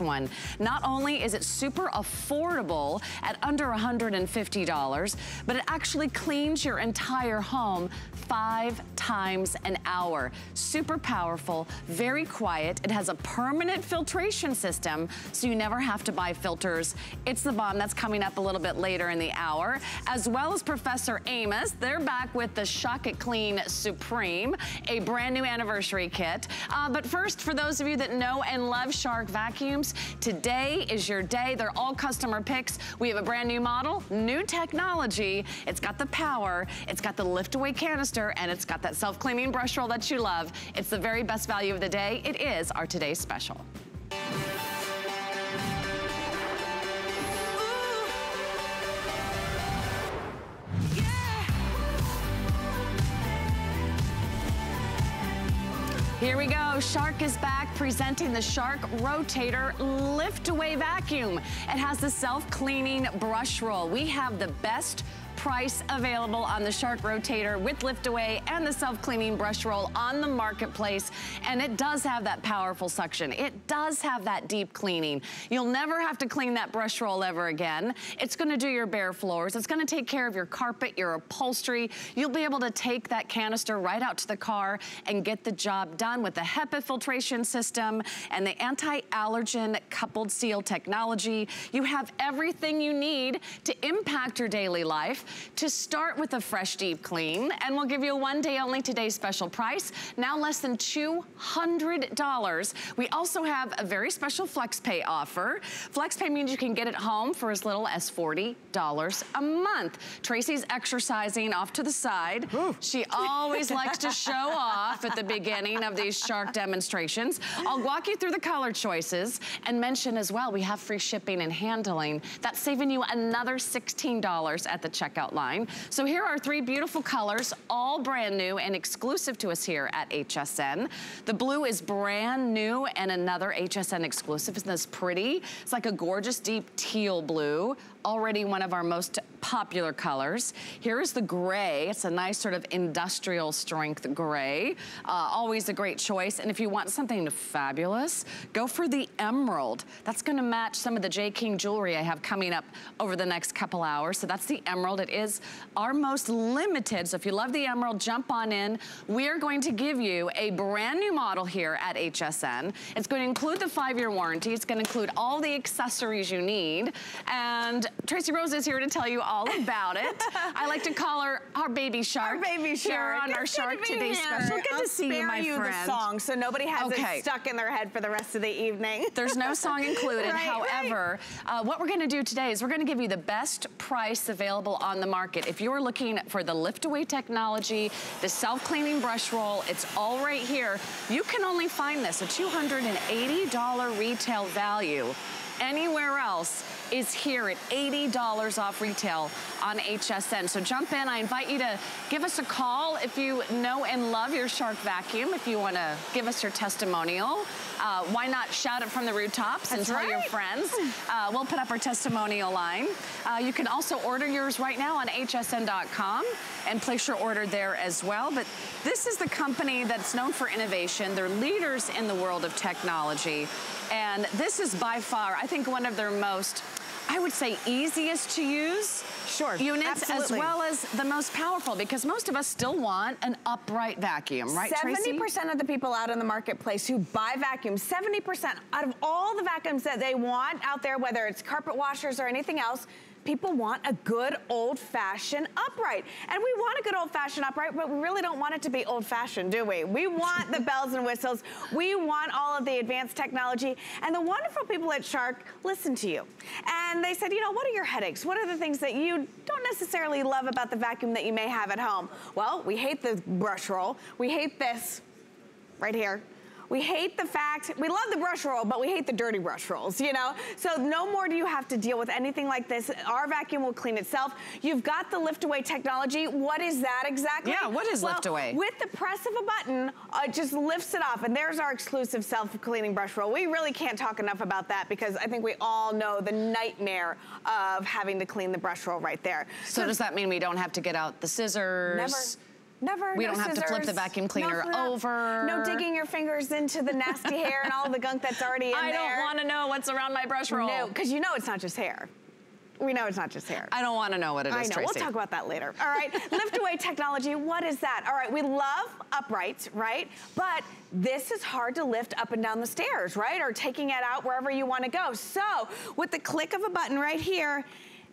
one. Not only is it super affordable at under $150, but it actually cleans your entire home five times an hour. Super powerful, very quiet. It has a permanent filtration system, so you never have to buy filters. It's the bomb that's coming up a little bit later in the hour, as well as Professor Amos. They're back with the Shock It Clean Supreme, a brand new anniversary kit. Uh, but first, for those of you that know and love Shark vacuums, today is your day. They're all customer picks. We have a brand new model, new technology. It's got the power, it's got the lift away canister and it's got that self-cleaning brush roll that you love. It's the very best value of the day. It is our today's special. Here we go. Shark is back presenting the Shark Rotator Lift Away Vacuum. It has the self-cleaning brush roll. We have the best price available on the Shark Rotator with lift away and the self-cleaning brush roll on the marketplace. And it does have that powerful suction. It does have that deep cleaning. You'll never have to clean that brush roll ever again. It's gonna do your bare floors. It's gonna take care of your carpet, your upholstery. You'll be able to take that canister right out to the car and get the job done with the HEPA filtration system and the anti-allergen coupled seal technology. You have everything you need to impact your daily life to start with a fresh deep clean. And we'll give you a one day only today special price. Now less than $200. We also have a very special flex pay offer. Flex pay means you can get it home for as little as $40 a month. Tracy's exercising off to the side. Ooh. She always likes to show off at the beginning of these shark demonstrations. I'll walk you through the color choices and mention as well, we have free shipping and handling. That's saving you another $16 at the checkout line. So here are three beautiful colors, all brand new and exclusive to us here at HSN. The blue is brand new and another HSN exclusive. Isn't this pretty? It's like a gorgeous deep teal blue already one of our most popular colors. Here is the gray. It's a nice sort of industrial strength gray. Uh, always a great choice. And if you want something fabulous, go for the emerald. That's gonna match some of the Jay King jewelry I have coming up over the next couple hours. So that's the emerald. It is our most limited. So if you love the emerald, jump on in. We are going to give you a brand new model here at HSN. It's going to include the five-year warranty. It's going to include all the accessories you need. And Tracy Rose is here to tell you all about it. I like to call her our baby shark. Our baby shark. Here on our Shark to Today here. special. Good I'll to see you, my you friend. the song so nobody has okay. it stuck in their head for the rest of the evening. There's no song included. right, However, right. Uh, what we're gonna do today is we're gonna give you the best price available on the market. If you're looking for the lift away technology, the self-cleaning brush roll, it's all right here. You can only find this, a $280 retail value anywhere else is here at $80 off retail on HSN. So jump in. I invite you to give us a call if you know and love your Shark vacuum, if you want to give us your testimonial. Uh, why not shout it from the rooftops That's and tell right. your friends. Uh, we'll put up our testimonial line. Uh, you can also order yours right now on hsn.com and place your order there as well. But this is the company that's known for innovation. They're leaders in the world of technology. And this is by far, I think, one of their most I would say easiest to use sure, units absolutely. as well as the most powerful because most of us still want an upright vacuum, right 70% of the people out in the marketplace who buy vacuums, 70% out of all the vacuums that they want out there, whether it's carpet washers or anything else, people want a good old-fashioned upright. And we want a good old-fashioned upright, but we really don't want it to be old-fashioned, do we? We want the bells and whistles. We want all of the advanced technology. And the wonderful people at Shark listen to you. And they said, you know, what are your headaches? What are the things that you don't necessarily love about the vacuum that you may have at home? Well, we hate the brush roll. We hate this right here. We hate the fact, we love the brush roll, but we hate the dirty brush rolls, you know? So no more do you have to deal with anything like this. Our vacuum will clean itself. You've got the lift away technology. What is that exactly? Yeah, what is well, lift away? With the press of a button, uh, it just lifts it off. And there's our exclusive self-cleaning brush roll. We really can't talk enough about that because I think we all know the nightmare of having to clean the brush roll right there. So, so does that mean we don't have to get out the scissors? Never. Never. We no don't have scissors. to flip the vacuum cleaner no, over. No digging your fingers into the nasty hair and all the gunk that's already in I there. I don't want to know what's around my brush roll. No, because you know it's not just hair. We know it's not just hair. I don't want to know what it is, I know, Tracy. we'll talk about that later. All right, lift away technology, what is that? All right, we love uprights, right? But this is hard to lift up and down the stairs, right? Or taking it out wherever you wanna go. So, with the click of a button right here,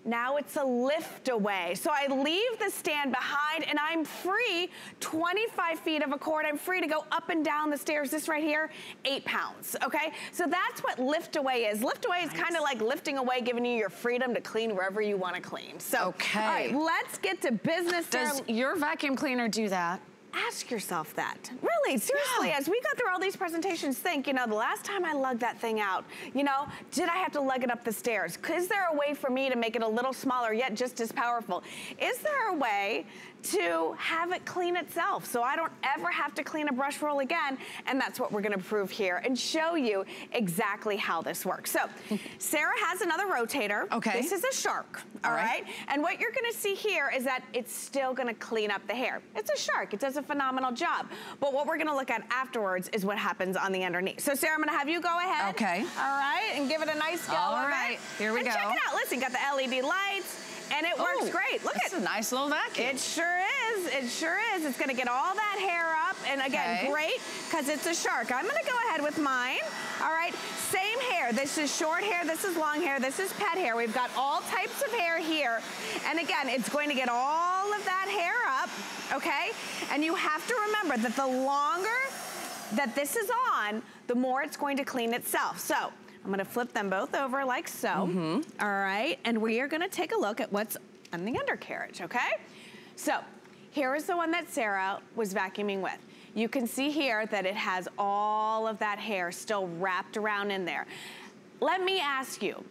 now it's a lift away. So I leave the stand behind and I'm free, 25 feet of a cord. I'm free to go up and down the stairs. This right here, eight pounds, okay? So that's what lift away is. Lift away is kind of like lifting away, giving you your freedom to clean wherever you wanna clean. So, Okay. all right, let's get to business. Does Sarah. your vacuum cleaner do that? Ask yourself that. Really, seriously, Yeah. as we go through all these presentations, think, you know, the last time I lugged that thing out, you know, did I have to lug it up the stairs? Is there a way for me to make it a little smaller yet just as powerful? Is there a way to have it clean itself so I don't ever have to clean a brush roll again? And that's what we're gonna prove here and show you exactly how this works. So, Sarah has another rotator. Okay. This is a shark, all All right? right. And what you're gonna see here is that it's still gonna clean up the hair. It's a shark, it does a phenomenal job. But what we're gonna look at afterwards is what happens on the underneath. So Sarah, I'm gonna have you go ahead. Okay. All right, and give it a nice go All right, it. here we and go. check it out, listen, got the LED lights, and it works Ooh, great. Look It's at a nice little vacuum. it sure is. It sure is. It's gonna get all that hair up. And again, Okay. great, because it's a shark. I'm gonna go ahead with mine. All right, same hair. This is short hair, this is long hair, this is pet hair. We've got all types of hair here. And again, it's going to get all of that hair up, okay? And you have to remember that the longer that this is on, the more it's going to clean itself. So I'm gonna flip them both over like so. Mm-hmm. All right, and we are gonna take a look at what's on the undercarriage, okay? So here is the one that Sarah was vacuuming with. You can see here that it has all of that hair still wrapped around in there. Let me ask you,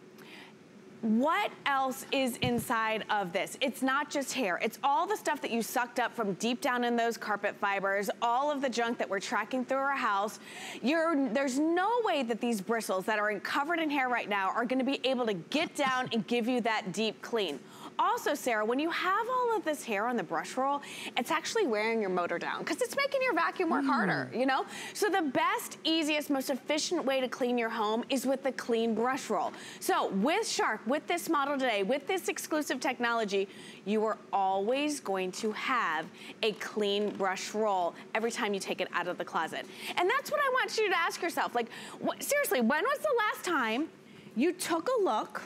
what else is inside of this? It's not just hair. It's all the stuff that you sucked up from deep down in those carpet fibers, all of the junk that we're tracking through our house. You're, there's no way that these bristles that are covered in hair right now are gonna be able to get down and give you that deep clean. Also, Sarah, when you have all of this hair on the brush roll, it's actually wearing your motor down because it's making your vacuum work hmm. harder, you know? So the best, easiest, most efficient way to clean your home is with the clean brush roll. So with Shark, with this model today, with this exclusive technology, you are always going to have a clean brush roll every time you take it out of the closet. And that's what I want you to ask yourself. Like, what, seriously, when was the last time you took a look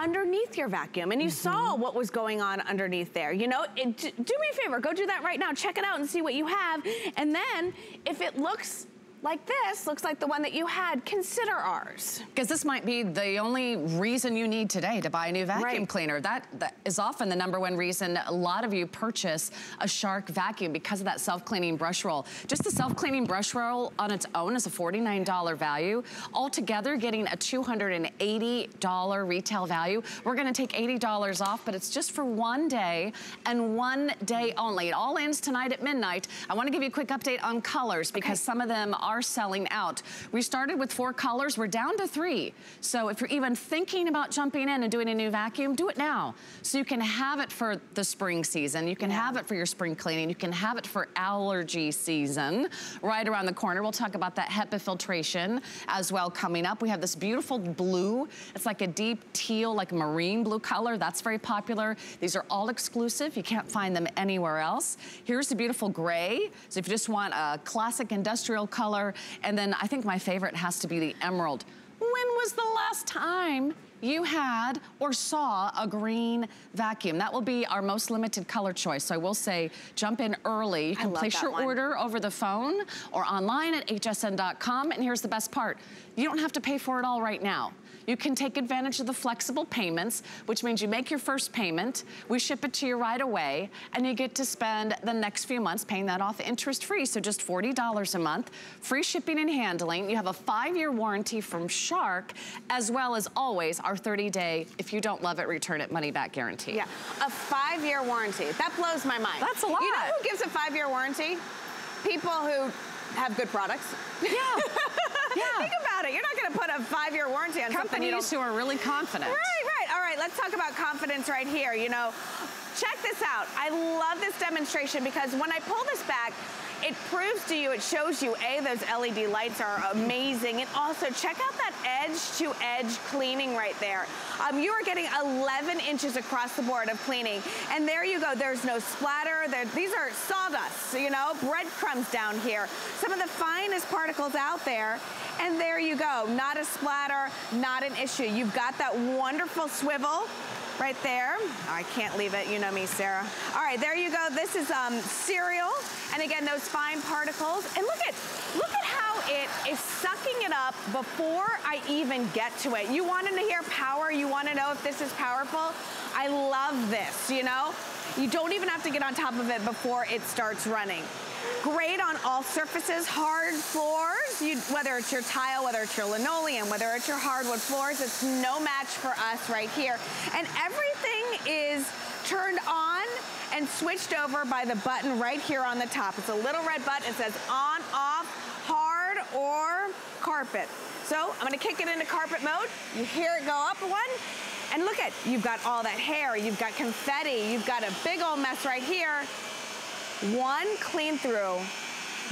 underneath your vacuum and you mm-hmm. saw what was going on underneath there. You know, it, do me a favor, go do that right now. Check it out and see what you have. And then if it looks like this, looks like the one that you had, consider ours. Because this might be the only reason you need today to buy a new vacuum Right. cleaner. That, that is often the number one reason a lot of you purchase a Shark vacuum because of that self-cleaning brush roll. Just the self-cleaning brush roll on its own is a $49 value. Altogether, getting a $280 retail value. We're gonna take $80 off, but it's just for one day and one day only. It all ends tonight at midnight. I wanna give you a quick update on colors because some of them are selling out. We started with four colors, we're down to three. So if you're even thinking about jumping in and doing a new vacuum, do it now. So you can have it for the spring season, you can have it for your spring cleaning, you can have it for allergy season right around the corner. We'll talk about that HEPA filtration as well coming up. We have this beautiful blue. It's like a deep teal, like a marine blue color. That's very popular. These are all exclusive. You can't find them anywhere else. Here's the beautiful gray. So if you just want a classic industrial color, and then I think my favorite has to be the emerald. When was the last time you had or saw a green vacuum? That will be our most limited color choice. So I will say, jump in early. You can place your one. order over the phone or online at hsn.com. And here's the best part. You don't have to pay for it all right now. You can take advantage of the flexible payments, which means you make your first payment, we ship it to you right away, and you get to spend the next few months paying that off interest-free, so just $40 a month, free shipping and handling. You have a five-year warranty from Shark, as well as always our 30-day, if you don't love it, return it money-back guarantee. Yeah, a five-year warranty. That blows my mind. That's a lot. You know who gives a five-year warranty? People who have good products. Yeah. Yeah. Think about it. You're not going to put a five-year warranty on something you don't Companies who are really confident. Right, right. All right, let's talk about confidence right here. You know, check this out. I love this demonstration because when I pull this back, it proves to you, it shows you, A, those LED lights are amazing. And also, check out that edge-to-edge -edge cleaning right there. Um, you are getting 11 inches across the board of cleaning. And there you go. There's no splatter. There, these are sawdust, you know, breadcrumbs down here. Some of the finest particles out there. And there you go. Not a splatter, not an issue. You've got that wonderful swivel right there. Oh, I can't leave it, you know me, Sarah. All right, there you go. This is um, cereal. And again, those fine particles. And look at, look at how it is sucking it up before I even get to it. You wanted to hear power? You want to know if this is powerful? I love this, you know? You don't even have to get on top of it before it starts running. Great on all surfaces, hard floors, you, whether it's your tile, whether it's your linoleum, whether it's your hardwood floors, it's no match for us right here. And everything is turned on and switched over by the button right here on the top. It's a little red button. It says on, off, hard, or carpet. So I'm gonna kick it into carpet mode. You hear it go up one, and look at, you've got all that hair, you've got confetti, you've got a big old mess right here. One clean through.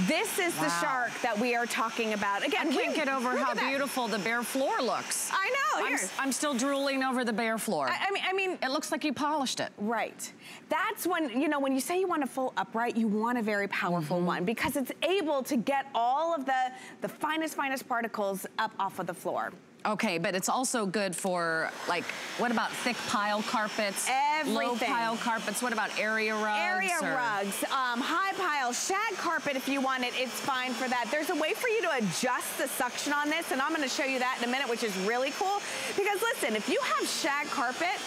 This is wow. the shark that we are talking about. Again, I can't get over how beautiful the bare floor looks. I know. I'm, I'm, still drooling over the bare floor. I, I, mean, I mean, it looks like you polished it. Right. That's when you know when you say you want a full upright, you want a very powerful mm -hmm. one because it's able to get all of the the finest, finest particles up off of the floor. Okay, but it's also good for like, what about thick pile carpets? Everything. Low pile carpets, what about area rugs? Area or? rugs, um, high pile, shag carpet if you want it, it's fine for that. There's a way for you to adjust the suction on this, and I'm gonna show you that in a minute, which is really cool. Because listen, if you have shag carpet,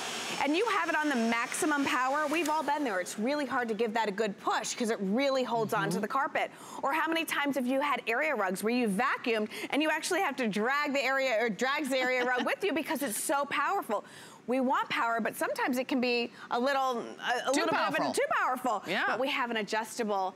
and you have it on the maximum power, we've all been there. It's really hard to give that a good push because it really holds mm -hmm. onto the carpet. Or how many times have you had area rugs where you vacuumed and you actually have to drag the area or drags the area rug with you because it's so powerful we want power, but sometimes it can be a little, a, a little powerful. bit of too powerful. Yeah. But we have an adjustable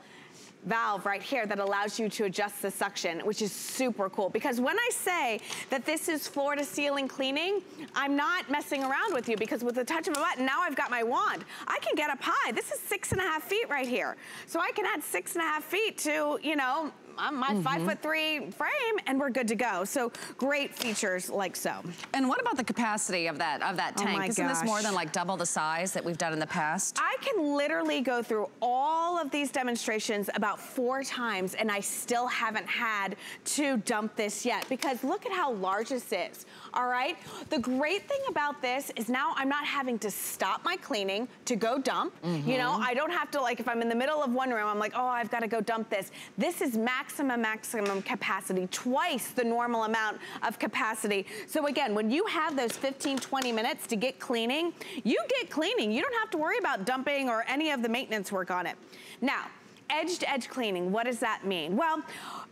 valve right here that allows you to adjust the suction, which is super cool. Because when I say that this is floor to ceiling cleaning, I'm not messing around with you because with the touch of a button, now I've got my wand. I can get up high. This is six and a half feet right here. So I can add six and a half feet to, you know, I'm my mm -hmm. five foot three frame and we're good to go. So great features like so. And what about the capacity of that of that oh tank? Oh Isn't gosh. this more than like double the size that we've done in the past? I can literally go through all of these demonstrations about four times and I still haven't had to dump this yet because look at how large this is all right? The great thing about this is now I'm not having to stop my cleaning to go dump. Mm -hmm. You know, I don't have to like, if I'm in the middle of one room, I'm like, oh, I've got to go dump this. This is maximum, maximum capacity, twice the normal amount of capacity. So again, when you have those 15, 20 minutes to get cleaning, you get cleaning. You don't have to worry about dumping or any of the maintenance work on it. Now, edge-to-edge cleaning, what does that mean? Well,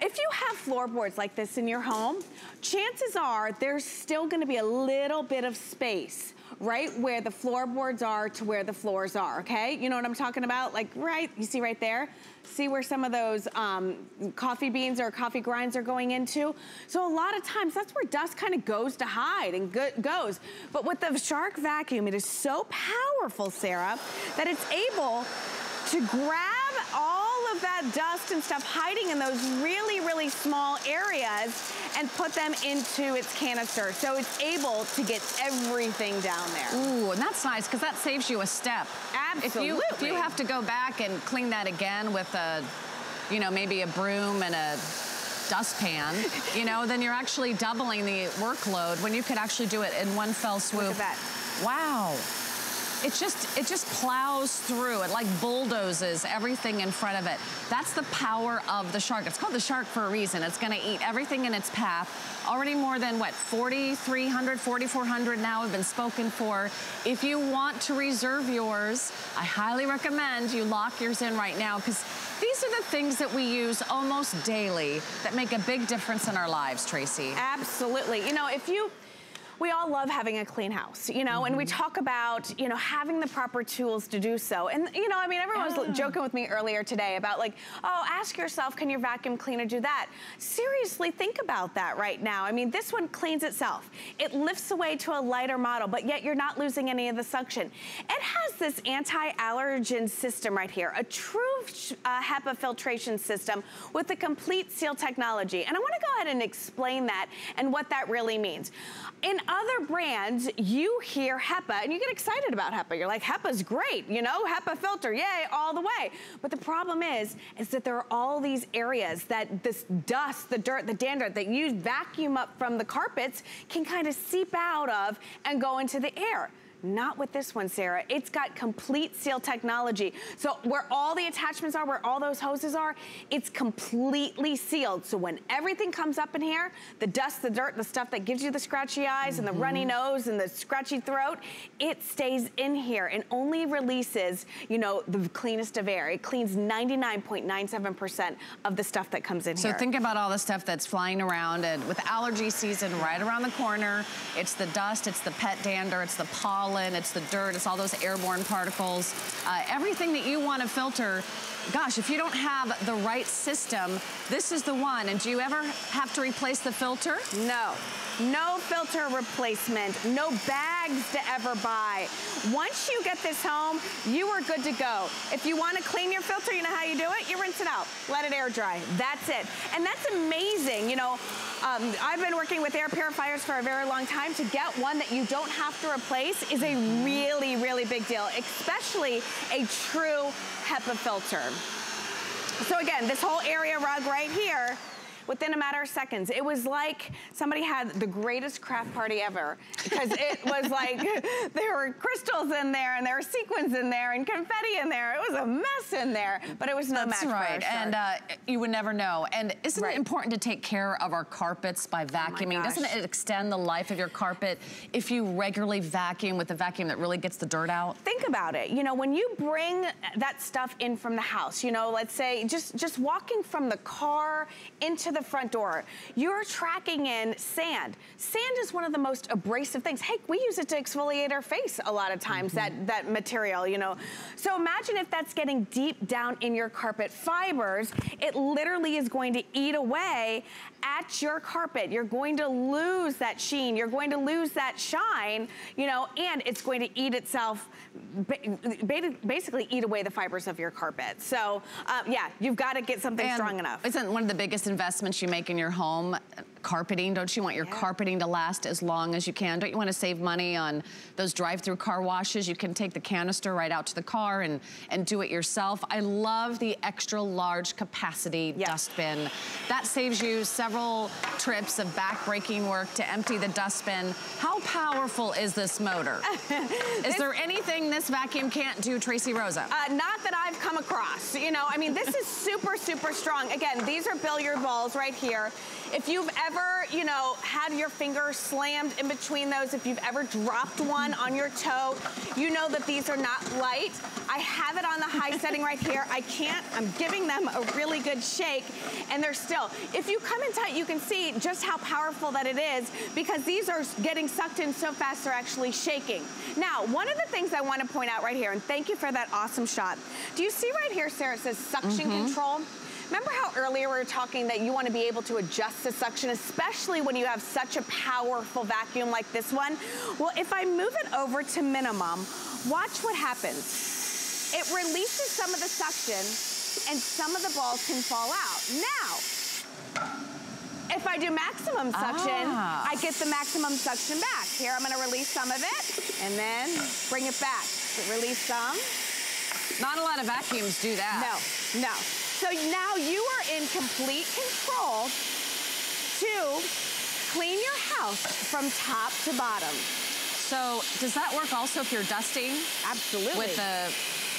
if you have floorboards like this in your home, chances are there's still gonna be a little bit of space right where the floorboards are to where the floors are, okay? You know what I'm talking about? Like right, you see right there? See where some of those um, coffee beans or coffee grinds are going into? So a lot of times that's where dust kind of goes to hide and go goes. But with the Shark vacuum, it is so powerful, Sarah, that it's able to grab all of that dust and stuff hiding in those really, really small areas and put them into its canister. So it's able to get everything down there. Ooh, and that's nice because that saves you a step. Absolutely. If you, if you have to go back and clean that again with a, you know, maybe a broom and a dustpan, you know, then you're actually doubling the workload when you could actually do it in one fell swoop. Look at that. Wow it just it just plows through. It like bulldozes everything in front of it. That's the power of the shark. It's called the shark for a reason. It's going to eat everything in its path. Already more than what 4300 4400 now have been spoken for. If you want to reserve yours i highly recommend you lock yours in right now because these are the things that we use almost daily that make a big difference in our lives tracy. Absolutely. You know if you we all love having a clean house, you know, mm -hmm. and we mm-hmm. talk about, you know, having the proper tools to do so. And, you know, I mean, everyone was joking with me earlier today about like, oh, ask yourself, can your vacuum cleaner do that? Seriously, think about that right now. I mean, this one cleans itself. It lifts away to a lighter model, but yet you're not losing any of the suction. It has this anti-allergen system right here, a true uh, HEPA filtration system with the complete seal technology. And I wanna go ahead and explain that and what that really means. In other brands, you hear HEPA and you get excited about HEPA. You're like, HEPA's great, you know, HEPA filter, yay, all the way. But the problem is, is that there are all these areas that this dust, the dirt, the dander that you vacuum up from the carpets can kind of seep out of and go into the air. Not with this one, Sarah. It's got complete seal technology. So where all the attachments are, where all those hoses are, it's completely sealed. So when everything comes up in here, the dust, the dirt, the stuff that gives you the scratchy eyes mm -hmm. and the runny mm-hmm. nose and the scratchy throat, it stays in here and only releases, you know, the cleanest of air. It cleans 99.97% of the stuff that comes in so here. So think about all the stuff that's flying around and with allergy season right around the corner, it's the dust, it's the pet dander, it's the pollen, pollen, it's the dirt, it's all those airborne particles. Uh, everything that you want to filter gosh, if you don't have the right system, this is the one. And do you ever have to replace the filter? No. No filter replacement, no bags to ever buy. Once you get this home, you are good to go. If you wanna clean your filter, you know how you do it? You rinse it out, let it air dry, that's it. And that's amazing, you know, um, I've been working with air purifiers for a very long time. To get one that you don't have to replace is a really, really big deal, especially a true HEPA filter. So again, this whole area rug right here, within a matter of seconds. It was like somebody had the greatest craft party ever because it was like there were crystals in there and there were sequins in there and confetti in there. It was a mess in there, but it was no That's match right. And uh, you would never know. And isn't right. it important to take care of our carpets by oh vacuuming? Oh Doesn't it extend the life of your carpet if you regularly vacuum with a vacuum that really gets the dirt out? Think about it. You know, when you bring that stuff in from the house, you know, let's say just, just walking from the car into the front door, you're tracking in sand. Sand is one of the most abrasive things. Hey, we use it to exfoliate our face a lot of times, mm -hmm. that, that material, you know. So imagine if that's getting deep down in your carpet fibers, it literally is going to eat away at your carpet. You're going to lose that sheen. You're going to lose that shine, you know, and it's going to eat itself, basically eat away the fibers of your carpet. So, uh, yeah, you've got to get something and strong enough. Isn't one of the biggest investments you make in your home, carpeting, don't you want your yeah. carpeting to last as long as you can? Don't you want to save money on those drive-through car washes? You can take the canister right out to the car and, and do it yourself. I love the extra large capacity yes. dustbin. That saves you several trips of back-breaking work to empty the dustbin. How powerful is this motor? is this, there anything this vacuum can't do, Tracy Rosa? Uh, not that I've come across. You know, I mean, this is super, super strong. Again, these are billiard balls right here. If you've ever, you know, had your finger slammed in between those, if you've ever dropped one on your toe, you know that these are not light. I have it on the high setting right here. I can't, I'm giving them a really good shake and they're still. If you come in you can see just how powerful that it is because these are getting sucked in so fast they're actually shaking. Now, one of the things I want to point out right here, and thank you for that awesome shot. Do you see right here, Sarah, it says suction mm -hmm. control? Remember how earlier we were talking that you want to be able to adjust the suction, especially when you have such a powerful vacuum like this one? Well, if I move it over to minimum, watch what happens. It releases some of the suction and some of the balls can fall out. Now, if I do maximum suction, ah. I get the maximum suction back. Here, I'm gonna release some of it and then bring it back. Release some. Not a lot of vacuums do that. No, no. So now you are in complete control to clean your house from top to bottom. So does that work also if you're dusting? Absolutely. With the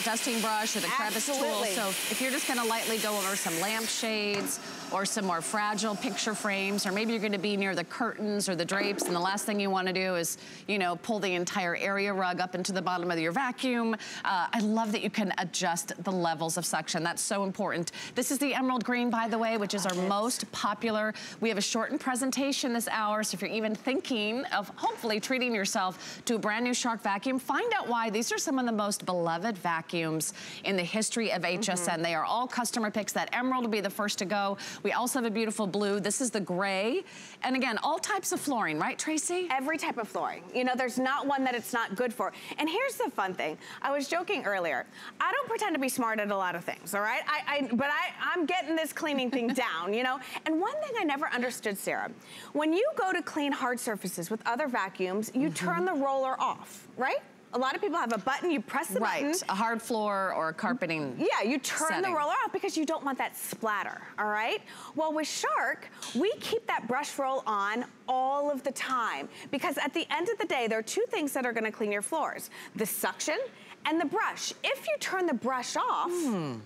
dusting brush or the crevice tool. So if you're just gonna lightly go over some lampshades or some more fragile picture frames, or maybe you're gonna be near the curtains or the drapes, and the last thing you wanna do is, you know, pull the entire area rug up into the bottom of your vacuum. Uh, I love that you can adjust the levels of suction. That's so important. This is the emerald green, by the way, which is our most popular. We have a shortened presentation this hour, so if you're even thinking of hopefully treating yourself to a brand new Shark vacuum, find out why. These are some of the most beloved vacuums in the history of HSN. Mm -hmm. They are all customer picks. That emerald will be the first to go. We also have a beautiful blue. This is the gray. And again, all types of flooring, right, Tracy? Every type of flooring. You know, there's not one that it's not good for. And here's the fun thing. I was joking earlier. I don't pretend to be smart at a lot of things, all right? I, I but I, I'm getting this cleaning thing down, you know? And one thing I never understood, Sarah, when you go to clean hard surfaces with other vacuums, you mm -hmm. turn the roller off, right? A lot of people have a button, you press the right. button. Right, a hard floor or a carpeting Yeah, you turn setting. the roller off because you don't want that splatter, all right? Well, with Shark, we keep that brush roll on all of the time because at the end of the day, there are two things that are gonna clean your floors. The suction and the brush. If you turn the brush off, mm.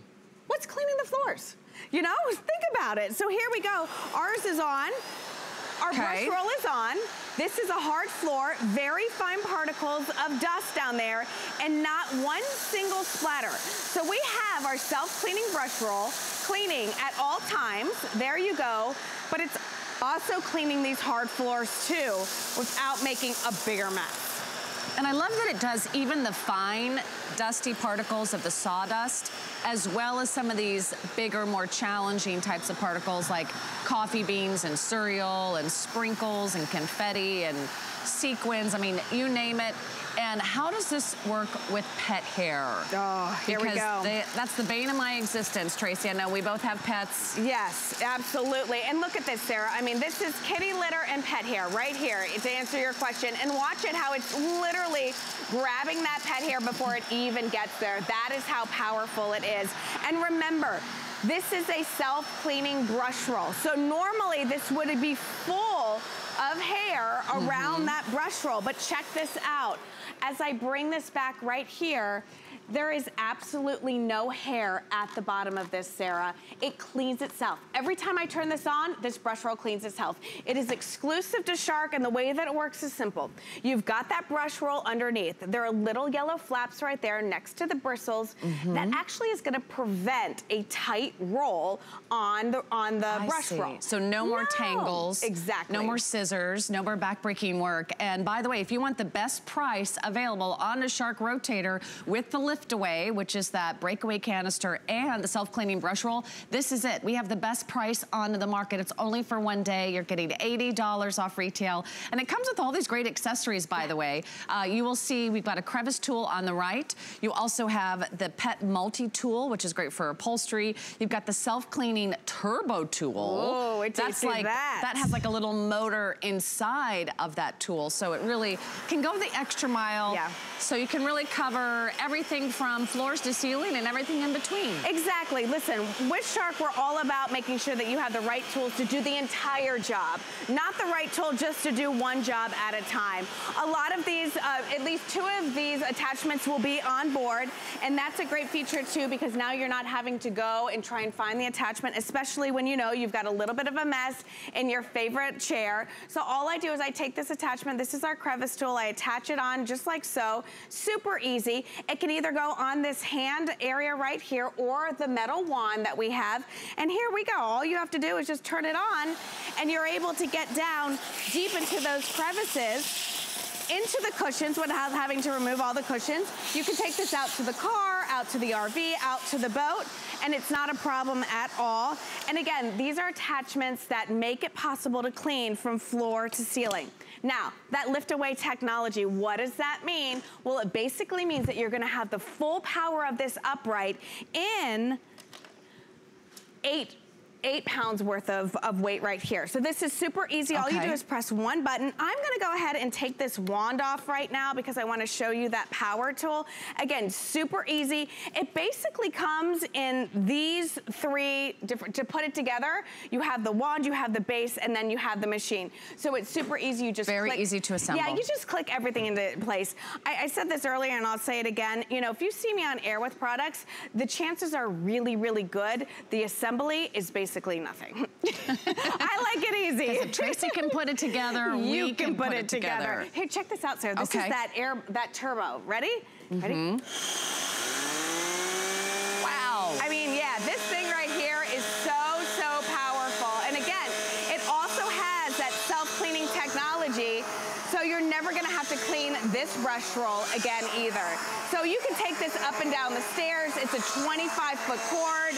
what's cleaning the floors? You know, think about it. So here we go. Ours is on. Our okay. brush roll is on. This is a hard floor, very fine particles of dust down there, and not one single splatter. So we have our self-cleaning brush roll cleaning at all times. There you go. But it's also cleaning these hard floors too without making a bigger mess. And I love that it does even the fine dusty particles of the sawdust, as well as some of these bigger, more challenging types of particles like coffee beans and cereal and sprinkles and confetti and sequins. I mean, you name it. And how does this work with pet hair? Oh, here because we go. They, that's the bane of my existence, Tracy. I know we both have pets. Yes, absolutely. And look at this, Sarah. I mean, this is kitty litter and pet hair right here to answer your question. And watch it how it's literally grabbing that pet hair before it even gets there. That is how powerful it is. And remember, this is a self-cleaning brush roll. So normally this would be full of hair around mm -hmm. that brush roll. But check this out. As I bring this back right here, there is absolutely no hair at the bottom of this, Sarah. It cleans itself. Every time I turn this on, this brush roll cleans itself. It is exclusive to Shark, and the way that it works is simple. You've got that brush roll underneath. There are little yellow flaps right there next to the bristles mm -hmm. that actually is gonna prevent a tight roll on the on the I brush see. roll. So no more no. tangles. Exactly. No more scissors, no more backbreaking work. And by the way, if you want the best price available on a Shark rotator with the lift lift away, which is that breakaway canister and the self-cleaning brush roll. This is it. We have the best price on the market. It's only for one day. You're getting $80 off retail. And it comes with all these great accessories, by the way. Uh, you will see we've got a crevice tool on the right. You also have the pet multi-tool, which is great for upholstery. You've got the self-cleaning turbo tool. Oh, wait That's like, that. That has like a little motor inside of that tool. So it really can go the extra mile. Yeah. So you can really cover everything from floors to ceiling and everything in between. Exactly. Listen, with Shark, we're all about making sure that you have the right tools to do the entire job, not the right tool just to do one job at a time. A lot of these, uh, at least two of these attachments will be on board, and that's a great feature too because now you're not having to go and try and find the attachment, especially when you know you've got a little bit of a mess in your favorite chair. So all I do is I take this attachment, this is our crevice tool, I attach it on just like so, super easy. It can either go on this hand area right here or the metal wand that we have. And here we go. All you have to do is just turn it on and you're able to get down deep into those crevices into the cushions without having to remove all the cushions. You can take this out to the car, out to the RV, out to the boat, and it's not a problem at all. And again, these are attachments that make it possible to clean from floor to ceiling. Now, that lift away technology, what does that mean? Well, it basically means that you're gonna have the full power of this upright in eight eight pounds worth of, of weight right here. So this is super easy. All you do is press one button. I'm gonna go ahead and take this wand off right now because I wanna show you that power tool. Again, super easy. It basically comes in these three different, to put it together, you have the wand, you have the base, and then you have the machine. So it's super easy. You just Very click, easy to assemble. Yeah, you just click everything into place. I, I said this earlier and I'll say it again. You know, if you see me on air with products, the chances are really, really good. The assembly is basically basically nothing. I like it easy. If Tracy can put it together, you we can, can put, put, it, together. together. Here, check this out, Sarah. This okay. is that air, that turbo. Ready? Mm -hmm. Ready? Wow. I mean, yeah, this thing right here is so, so powerful. And again, it also has that self-cleaning technology so you're never gonna have to clean this brush roll again either. So you can take this up and down the stairs. It's a 25 foot cord.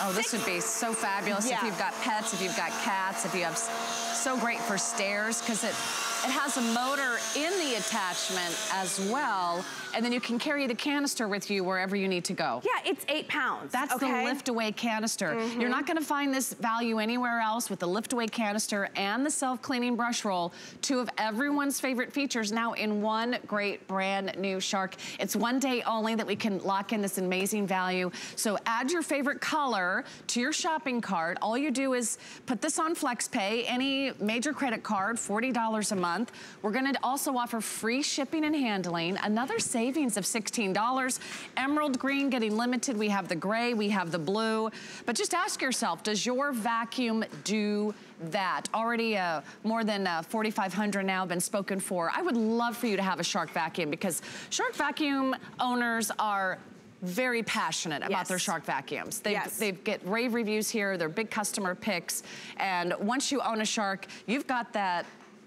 Oh, this would be so fabulous yeah. if you've got pets, if you've got cats, if you have so great for stairs because it it has a motor in the attachment as well, and then you can carry the canister with you wherever you need to go. Yeah, it's eight pounds. That's okay? the lift away canister. Mm -hmm. You're not gonna find this value anywhere else with the lift away canister and the self-cleaning brush roll, two of everyone's favorite features now in one great brand new Shark. It's one day only that we can lock in this amazing value. So add your favorite color to your shopping cart. All you do is put this on FlexPay, any major credit card, $40 a month month. We're gonna also offer free shipping and handling, another savings of $16. Emerald green getting limited. We have the gray, we have the blue. But just ask yourself, does your vacuum do that. Already uh, more than uh, 4,500 now been spoken for. I would love for you to have a Shark vacuum because Shark vacuum owners are very passionate yes. about their Shark vacuums. They yes. they get rave reviews here, they're big customer picks, and once you own a Shark, you've got that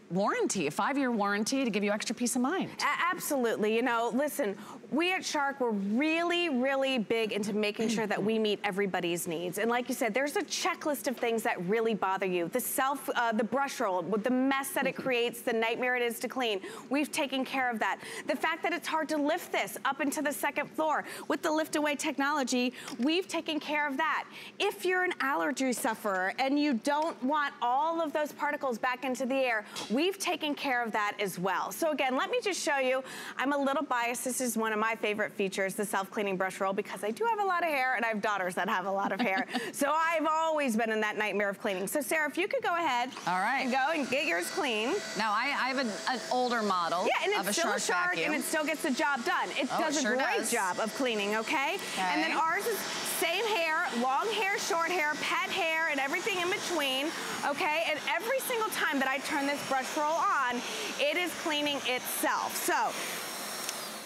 warranty, a five-year warranty to give you extra peace of mind. A absolutely. You know, listen, we at Shark, we're really, really big into making sure that we meet everybody's needs. And like you said, there's a checklist of things that really bother you. The self, uh, the brush roll, with the mess that it creates, the nightmare it is to clean. We've taken care of that. The fact that it's hard to lift this up into the second floor with the lift away technology, we've taken care of that. If you're an allergy sufferer and you don't want all of those particles back into the air, we've taken care of that as well. So again, let me just show you, I'm a little biased. This is one of my favorite features, the self-cleaning brush roll, because I do have a lot of hair and I have daughters that have a lot of hair. so I've always been in that nightmare of cleaning. So Sarah, if you could go ahead All right. and go and get yours clean. Now I, I have an, an, older model Yeah, and it's a still shark a shark vacuum. and it still gets the job done. It oh, does it a great does. job of cleaning, okay? okay? And then ours is same hair, long hair, short hair, pet hair, and everything in between, okay? And every single time that I turn this brush roll on, it is cleaning itself. So,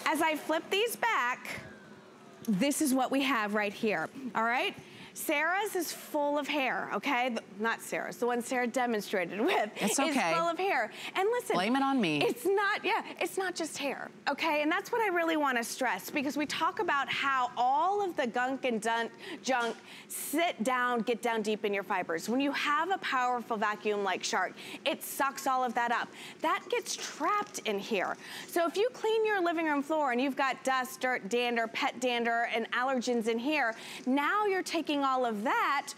as I flip these back, this is what we have right here, all right? Sarah's is full of hair, okay? Not Sarah's, the one Sarah demonstrated with. It's okay. Is full of hair. And listen. Blame it on me. It's not, yeah, it's not just hair, okay? And that's what I really wanna stress because we talk about how all of the gunk and junk sit down, get down deep in your fibers. When you have a powerful vacuum like Shark, it sucks all of that up. That gets trapped in here. So if you clean your living room floor and you've got dust, dirt, dander, pet dander, and allergens in here, now you're taking all of that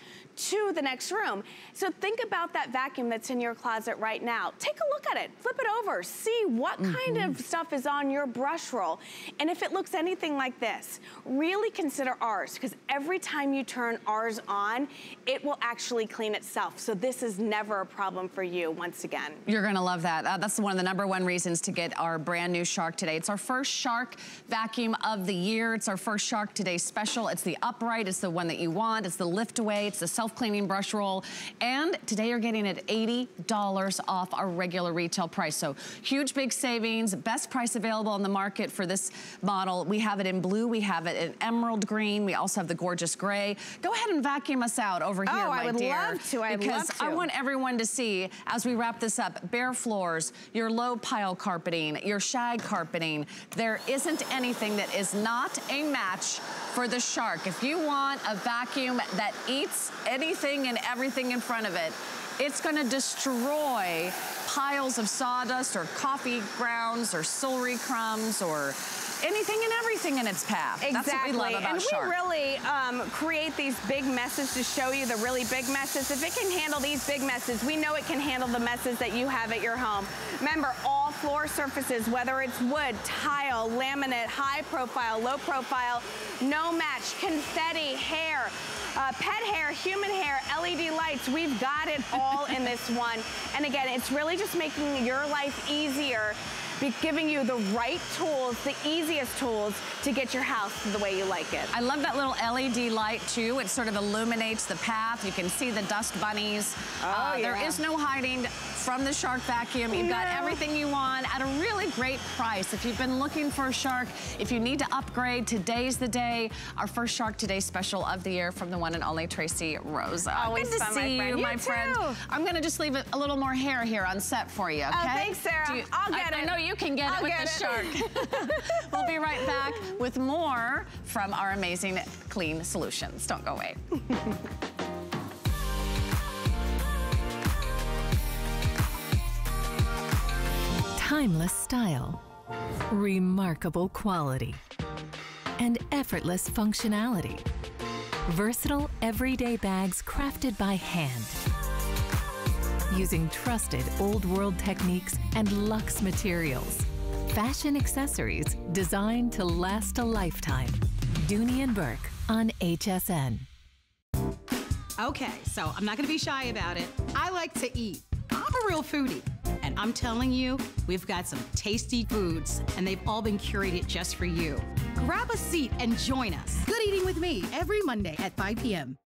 to the next room. So think about that vacuum that's in your closet right now. Take a look at it, flip it over, see what mm -hmm. kind of mm-hmm. stuff is on your brush roll. And if it looks anything like this, really consider ours, because every time you turn ours on, it will actually clean itself. So this is never a problem for you, once again. You're gonna love that. Uh, that's one of the number one reasons to get our brand new Shark today. It's our first Shark vacuum of the year. It's our first Shark Today special. It's the upright, it's the one that you want, it's the lift away, it's the self-cleaning brush roll. And today you're getting it $80 off our regular retail price. So huge big savings, best price available on the market for this model. We have it in blue, we have it in emerald green, we also have the gorgeous gray. Go ahead and vacuum us out over oh, here, oh, my I would dear. love to, I because love to. I want everyone to see, as we wrap this up, bare floors, your low pile carpeting, your shag carpeting. There isn't anything that is not a match for the Shark. If you want a vacuum that eats anything and everything in front of it, It's gonna destroy piles of sawdust or coffee grounds or celery crumbs or anything and everything in its path. Exactly. That's what we love about and we really um, create these big messes to show you the really big messes. If it can handle these big messes, we know it can handle the messes that you have at your home. Remember, all floor surfaces, whether it's wood, tile, laminate, high profile, low profile, no match, confetti, hair, uh, pet hair, human hair, LED lights, we've got it all in this one. And again, it's really just making your life easier be giving you the right tools, the easiest tools to get your house the way you like it. I love that little LED light too. It sort of illuminates the path. You can see the dust bunnies. Oh, uh, yeah. There is no hiding from the Shark vacuum. You've got everything you want at a really great price. If you've been looking for a Shark, if you need to upgrade, today's the day. Our first Shark Today special of the year from the one and only Tracy Rosa. Always Good to fun, my see friend. you, You my friend. I'm gonna just leave a little more hair here on set for you, oh, okay? Oh, thanks, Sarah. You- I'll get I, I know you can get I'll it with get the it. Shark. we'll be right back with more from our amazing clean solutions. Don't go away. Timeless style, remarkable quality, and effortless functionality. Versatile everyday bags crafted by hand. Using trusted old world techniques and luxe materials. Fashion accessories designed to last a lifetime. Dooney and Bourke on HSN. Okay, so I'm not gonna be shy about it. I like to eat. I'm a real foodie. And I'm telling you, we've got some tasty foods, and they've all been curated just for you. Grab a seat and join us. Good eating with me every Monday at 5 p.m.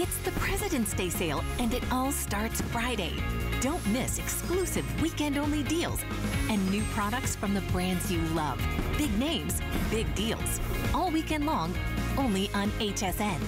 It's the President's Day sale, and it all starts Friday. Don't miss exclusive weekend only deals and new products from the brands you love. Big names, big deals. All weekend long, only on HSN.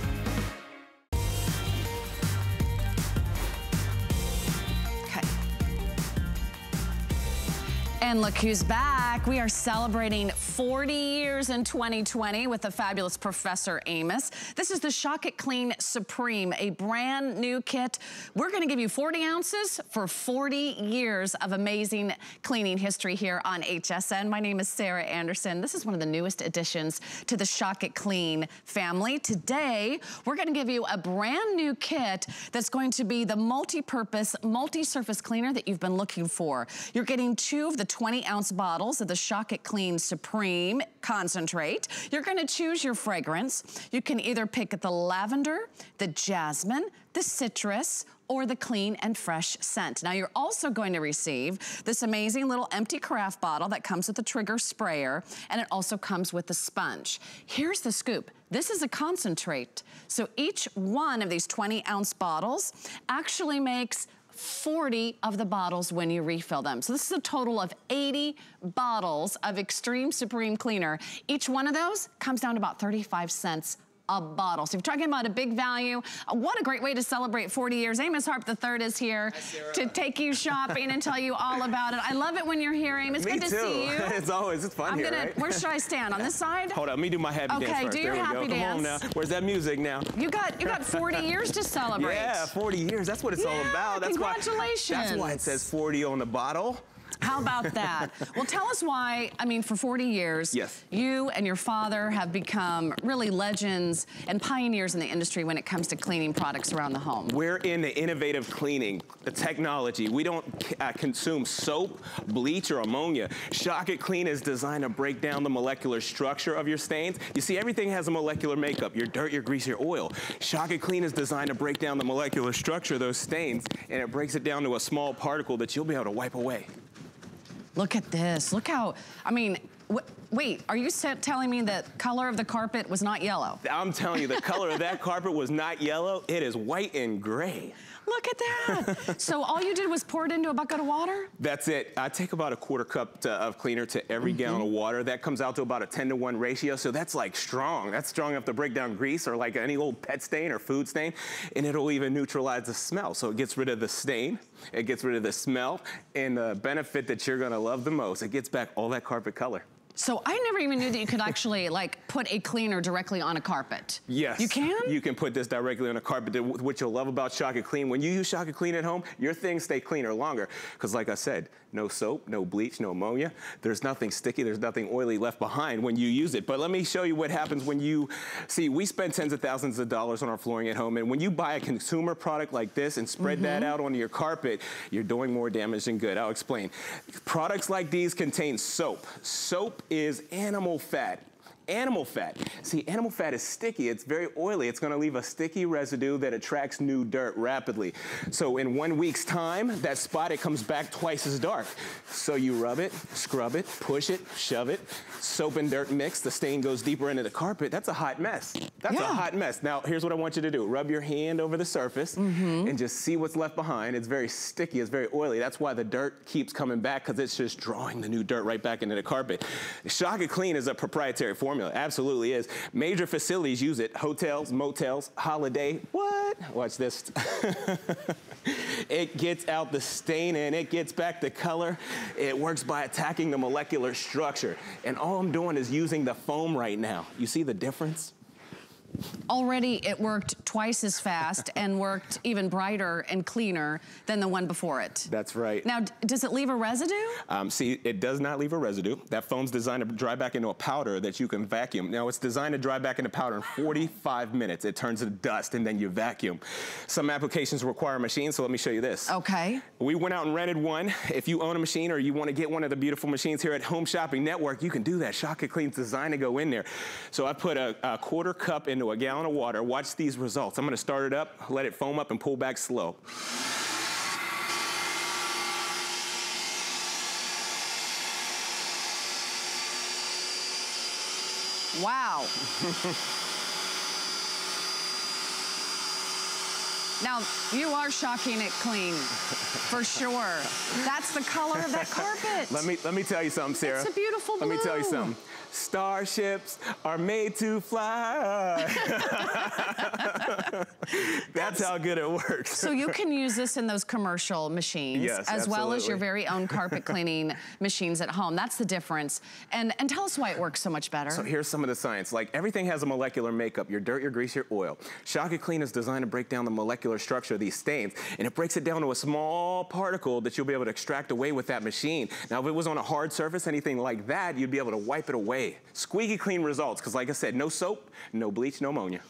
And look who's back. We are celebrating 40 years in 2020 with the fabulous Professor Amos. This is the Shock It Clean Supreme, a brand new kit. We're gonna give you 40 ounces for 40 years of amazing cleaning history here on HSN. My name is Sarah Anderson. This is one of the newest additions to the Shock It Clean family. Today, we're gonna give you a brand new kit that's going to be the multi-purpose, multi-surface cleaner that you've been looking for. You're getting two of the 20 ounce bottles of the Shock It Clean Supreme concentrate. You're gonna choose your fragrance. You can either pick the lavender, the jasmine, the citrus, or the clean and fresh scent. Now you're also going to receive this amazing little empty carafe bottle that comes with a trigger sprayer and it also comes with the sponge. Here's the scoop. This is a concentrate. So each one of these 20 ounce bottles actually makes 40 of the bottles when you refill them. So this is a total of 80 bottles of Extreme Supreme Cleaner. Each one of those comes down to about 35 cents a bottle. So if you're talking about a big value, uh, what a great way to celebrate 40 years. Amos Harp III is here to take you shopping and tell you all about it. I love it when you're here, Amos. Me Good to too. see you. it's always, it's fun I'm here, gonna, right? where should I stand? On this side? Hold on, let me do my happy Okay, dance first. do your happy go. Come on now. Where's that music now? You got you got 40 years to celebrate. Yeah, 40 years. That's what it's all about. That's Why, congratulations. that's why it says 40 on the bottle. How about that? well, tell us why, I mean, for 40 years, Yes. you and your father have become really legends and pioneers in the industry when it comes to cleaning products around the home. We're in the innovative cleaning, the technology. We don't uh, consume soap, bleach, or ammonia. Shock It Clean is designed to break down the molecular structure of your stains. You see, everything has a molecular makeup, your dirt, your grease, your oil. Shock It Clean is designed to break down the molecular structure of those stains, and it breaks it down to a small particle that you'll be able to wipe away. Look at this. Look how, I mean, wait, are you telling me that color of the carpet was not yellow? I'm telling you, the color of that carpet was not yellow, it is white and gray. Look at that. so all you did was pour it into a bucket of water? That's it. I take about a quarter cup to, of cleaner to every mm -hmm. gallon of water. That comes out to about a 10 to 1 ratio. So that's like strong. That's strong enough to break down grease or like any old pet stain or food stain. And it'll even neutralize the smell. So it gets rid of the stain. It gets rid of the smell. And the benefit that you're going to love the most, it gets back all that carpet color. So I never even knew that you could actually like put a cleaner directly on a carpet. Yes. You can? You can put this directly on a carpet. What you'll love about Shock It Clean, when you use Shock It Clean at home, your things stay cleaner longer. Because like I said, no soap, no bleach, no ammonia. There's nothing sticky, there's nothing oily left behind when you use it. But let me show you what happens when you, see, we spend tens of thousands of dollars on our flooring at home, and when you buy a consumer product like this and spread mm -hmm. that mm-hmm. out onto your carpet, you're doing more damage than good. I'll explain. Products like these contain soap. Soap is animal fat animal fat. See, animal fat is sticky. It's very oily. It's going to leave a sticky residue that attracts new dirt rapidly. So in one week's time, that spot, it comes back twice as dark. So you rub it, scrub it, push it, shove it, soap and dirt mix. The stain goes deeper into the carpet. That's a hot mess. That's yeah. a hot mess. Now, here's what I want you to do. Rub your hand over the surface mm -hmm. and just see what's left behind. It's very sticky. It's very oily. That's why the dirt keeps coming back because it's just drawing the new dirt right back into the carpet. Shock It Clean is a proprietary formula formula. Absolutely is. Major facilities use it. Hotels, motels, holiday. What? Watch this. it gets out the stain and it gets back the color. It works by attacking the molecular structure. And all I'm doing is using the foam right now. You see the difference? Already it worked twice as fast and worked even brighter and cleaner than the one before it. That's right. Now, does it leave a residue? Um, see, it does not leave a residue. That foam's designed to dry back into a powder that you can vacuum. Now, it's designed to dry back into powder in 45 minutes. It turns to dust and then you vacuum. Some applications require a machine, so let me show you this. Okay. We went out and rented one. If you own a machine or you want to get one of the beautiful machines here at Home Shopping Network, you can do that. Shock It Clean's designed to go in there. So I put a, a quarter cup into a gallon of water. Watch these results. I'm gonna start it up, let it foam up and pull back slow. Wow. Now, you are shocking it clean, for sure. That's the color of that carpet. Let me, let me tell you something, Sarah. It's a beautiful blue. Let me tell you something. Starships are made to fly. That's how good it works. so you can use this in those commercial machines yes, as absolutely. well as your very own carpet cleaning machines at home. That's the difference. And, and tell us why it works so much better. So here's some of the science. Like everything has a molecular makeup, your dirt, your grease, your oil. It Clean is designed to break down the molecular structure of these stains and it breaks it down to a small particle that you'll be able to extract away with that machine. Now if it was on a hard surface, anything like that, you'd be able to wipe it away Squeaky clean results, because like I said, no soap, no bleach, no ammonia.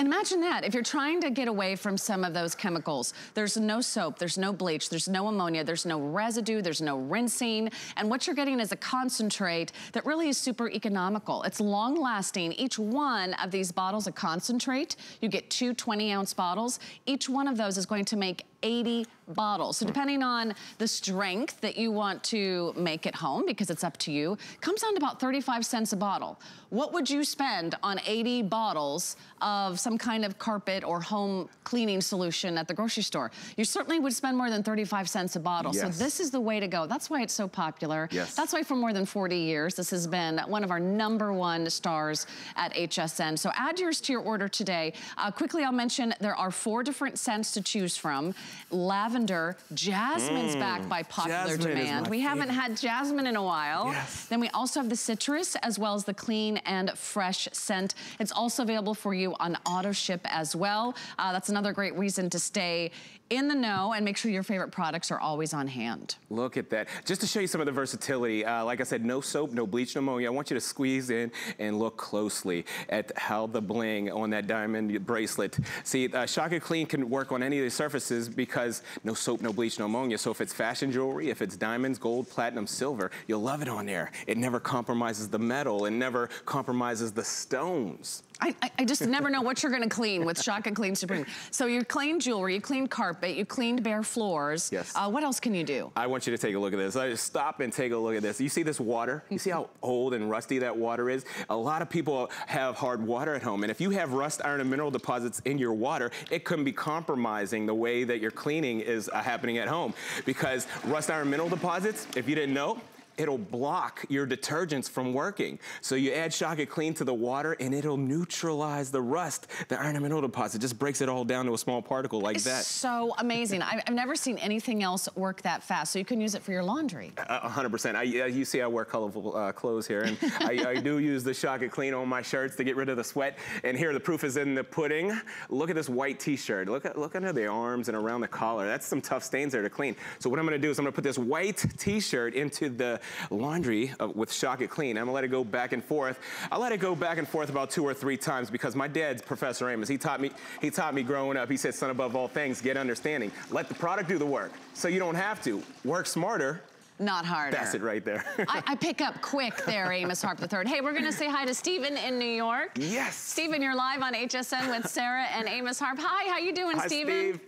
And imagine that, if you're trying to get away from some of those chemicals, there's no soap, there's no bleach, there's no ammonia, there's no residue, there's no rinsing, and what you're getting is a concentrate that really is super economical. It's long lasting. Each one of these bottles of concentrate, you get two 20 ounce bottles. Each one of those is going to make 80 bottles. So depending on the strength that you want to make at home, because it's up to you, comes down to about 35 cents a bottle. What would you spend on 80 bottles of some kind of carpet or home cleaning solution at the grocery store? You certainly would spend more than 35 cents a bottle. Yes. So this is the way to go. That's why it's so popular. Yes. That's why for more than 40 years, this has been one of our number one stars at HSN. So add yours to your order today. Uh, quickly, I'll mention there are four different scents to choose from lavender. Jasmine's mm, back by popular demand. We favorite. haven't had jasmine in a while. Yes. Then we also have the citrus as well as the clean and fresh scent. It's also available for you on auto ship as well. Uh, that's another great reason to stay in the know and make sure your favorite products are always on hand. Look at that. Just to show you some of the versatility, uh, like I said, no soap, no bleach, no ammonia. I want you to squeeze in and look closely at how the bling on that diamond bracelet. See, uh, It Clean can work on any of these surfaces because no soap, no bleach, no ammonia. So if it's fashion jewelry, if it's diamonds, gold, platinum, silver, you'll love it on there. It never compromises the metal. It never compromises the stones. I, I, just never know what you're gonna clean with Shock It Clean Supreme. So you clean jewelry, you clean carpet, you cleaned bare floors. Yes. Uh, what else can you do? I want you to take a look at this. I just stop and take a look at this. You see this water? You see how old and rusty that water is? A lot of people have hard water at home. And if you have rust, iron, and mineral deposits in your water, it can be compromising the way that your cleaning is uh, happening at home. Because rust, iron, mineral deposits, if you didn't know, it'll block your detergents from working. So you add Shock It Clean to the water and it'll neutralize the rust, the iron and mineral deposit. Just breaks it all down to a small particle like it's that. so amazing. I've never seen anything else work that fast. So you can use it for your laundry. A hundred percent. I, you see I wear colorful uh, clothes here and I, I, do use the Shock It Clean on my shirts to get rid of the sweat. And here the proof is in the pudding. Look at this white t-shirt. Look, at, look under the arms and around the collar. That's some tough stains there to clean. So what I'm gonna do is I'm gonna put this white t-shirt into the laundry uh, with Shock It Clean. I'm gonna let it go back and forth. I let it go back and forth about two or three times because my dad's Professor Amos. He taught me, he taught me growing up. He said, son above all things, get understanding. Let the product do the work. So you don't have to. Work smarter, not harder. That's it right there. I, I, pick up quick there, Amos Harp III. Hey, we're gonna say hi to Stephen in New York. Yes. Stephen, you're live on HSN with Sarah and Amos Harp. Hi, how you doing, hi, Stephen? Steve.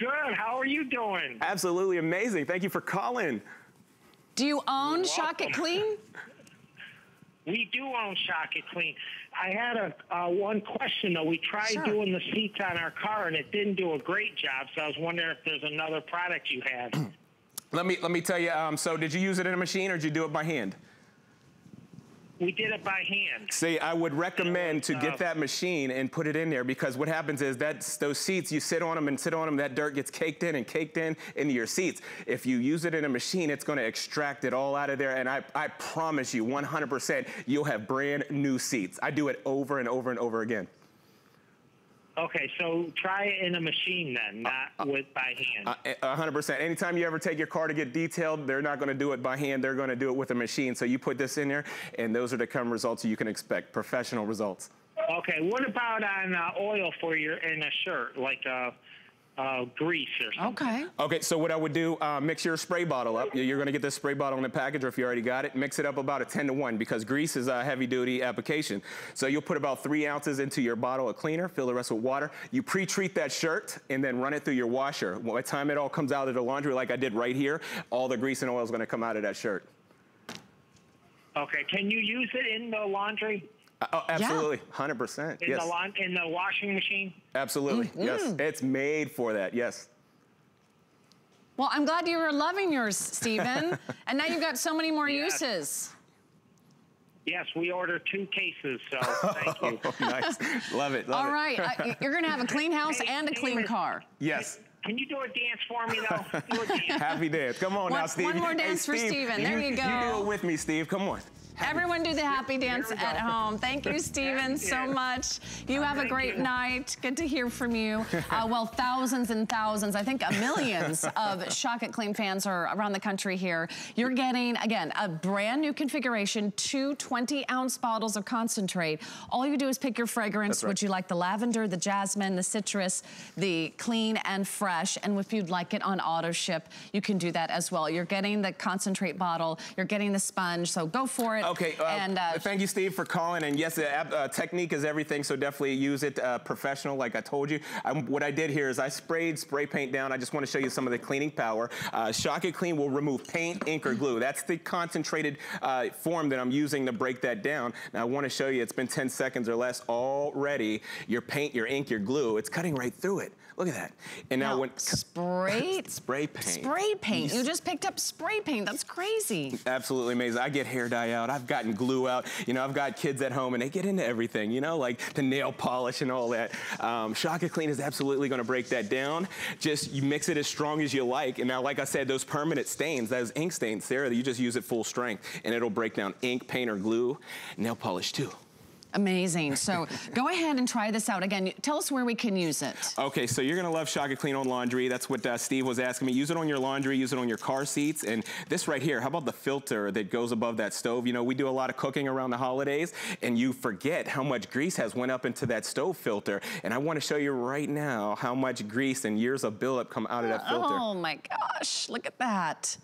Good, how are you doing? Absolutely amazing. Thank you for calling. Do you own Shock It Clean? We do own Shock It Clean. I had a uh, one question though. We tried sure. doing the seats on our car and it didn't do a great job. So I was wondering if there's another product you had. let me let me tell you. Um, so did you use it in a machine or did you do it by hand? We did it by hand. See, I would recommend to get uh, that machine and put it in there because what happens is that those seats, you sit on them and sit on them, that dirt gets caked in and caked in into your seats. If you use it in a machine, it's gonna extract it all out of there and I, I promise you 100% you'll have brand new seats. I do it over and over and over again. Okay, so try it in a machine then, not uh, with by hand. A hundred percent. Anytime you ever take your car to get detailed, they're not going to do it by hand. They're going to do it with a machine. So you put this in there, and those are the kind of results you can expect. Professional results. Okay. What about on uh, oil for your in a shirt, like uh, uh, grease or something. Okay. Okay, so what I would do, uh, mix your spray bottle up. You're gonna get this spray bottle in the package, or if you already got it, mix it up about a 10 to 1 because grease is a heavy duty application. So you'll put about three ounces into your bottle of cleaner, fill the rest with water. You pre-treat that shirt and then run it through your washer. By the time it all comes out of the laundry like I did right here, all the grease and oil is gonna come out of that shirt. Okay, can you use it in the laundry? Uh, oh, absolutely, hundred percent. In yes. the lawn, in the washing machine. Absolutely, mm -hmm. yes. It's made for that. Yes. Well, I'm glad you were loving yours, Stephen, and now you've got so many more yes. uses. Yes, we order two cases, so thank you. nice, love it. Love All it. right, uh, you're gonna have a clean house hey, and a clean David, car. Yes. Can you do a dance for me, though? Do a dance. Happy dance. Come on one, now, Steve. One more dance hey, for Stephen. There you, you go. You do it with me, Steve. Come on. Everyone do the happy dance at home. Thank you, Stephen, so much. You have a great night. Good to hear from you. Uh, well, thousands and thousands, I think millions of Shock It Clean fans are around the country here. You're getting, again, a brand new configuration, two 20-ounce bottles of concentrate. All you do is pick your fragrance. Right. Would you like the lavender, the jasmine, the citrus, the clean and fresh? And if you'd like it on auto ship, you can do that as well. You're getting the concentrate bottle. You're getting the sponge, so go for it. Okay, uh, and, uh, thank you, Steve, for calling. And yes, uh, technique is everything, so definitely use it uh, professional, like I told you. I'm, what I did here is I sprayed spray paint down. I just want to show you some of the cleaning power. Uh, Shock It Clean will remove paint, ink, or glue. That's the concentrated uh, form that I'm using to break that down. Now, I want to show you, it's been 10 seconds or less already. Your paint, your ink, your glue, it's cutting right through it. Look at that. And now, now when spray spray paint. Spray paint. You just picked up spray paint. That's crazy. Absolutely amazing. I get hair dye out. I've gotten glue out. You know, I've got kids at home and they get into everything, you know, like the nail polish and all that. Um, It Clean is absolutely going to break that down. Just you mix it as strong as you like. And now, like I said, those permanent stains, those ink stains, Sarah, you just use it full strength and it'll break down ink, paint, or glue, nail polish too. Amazing. So go ahead and try this out. Again, tell us where we can use it. Okay, so you're gonna love Shock It Clean on laundry. That's what uh, Steve was asking me. Use it on your laundry, use it on your car seats. And this right here, how about the filter that goes above that stove? You know, we do a lot of cooking around the holidays and you forget how much grease has went up into that stove filter. And I wanna show you right now how much grease and years of buildup come out of that filter. Oh my gosh, look at that.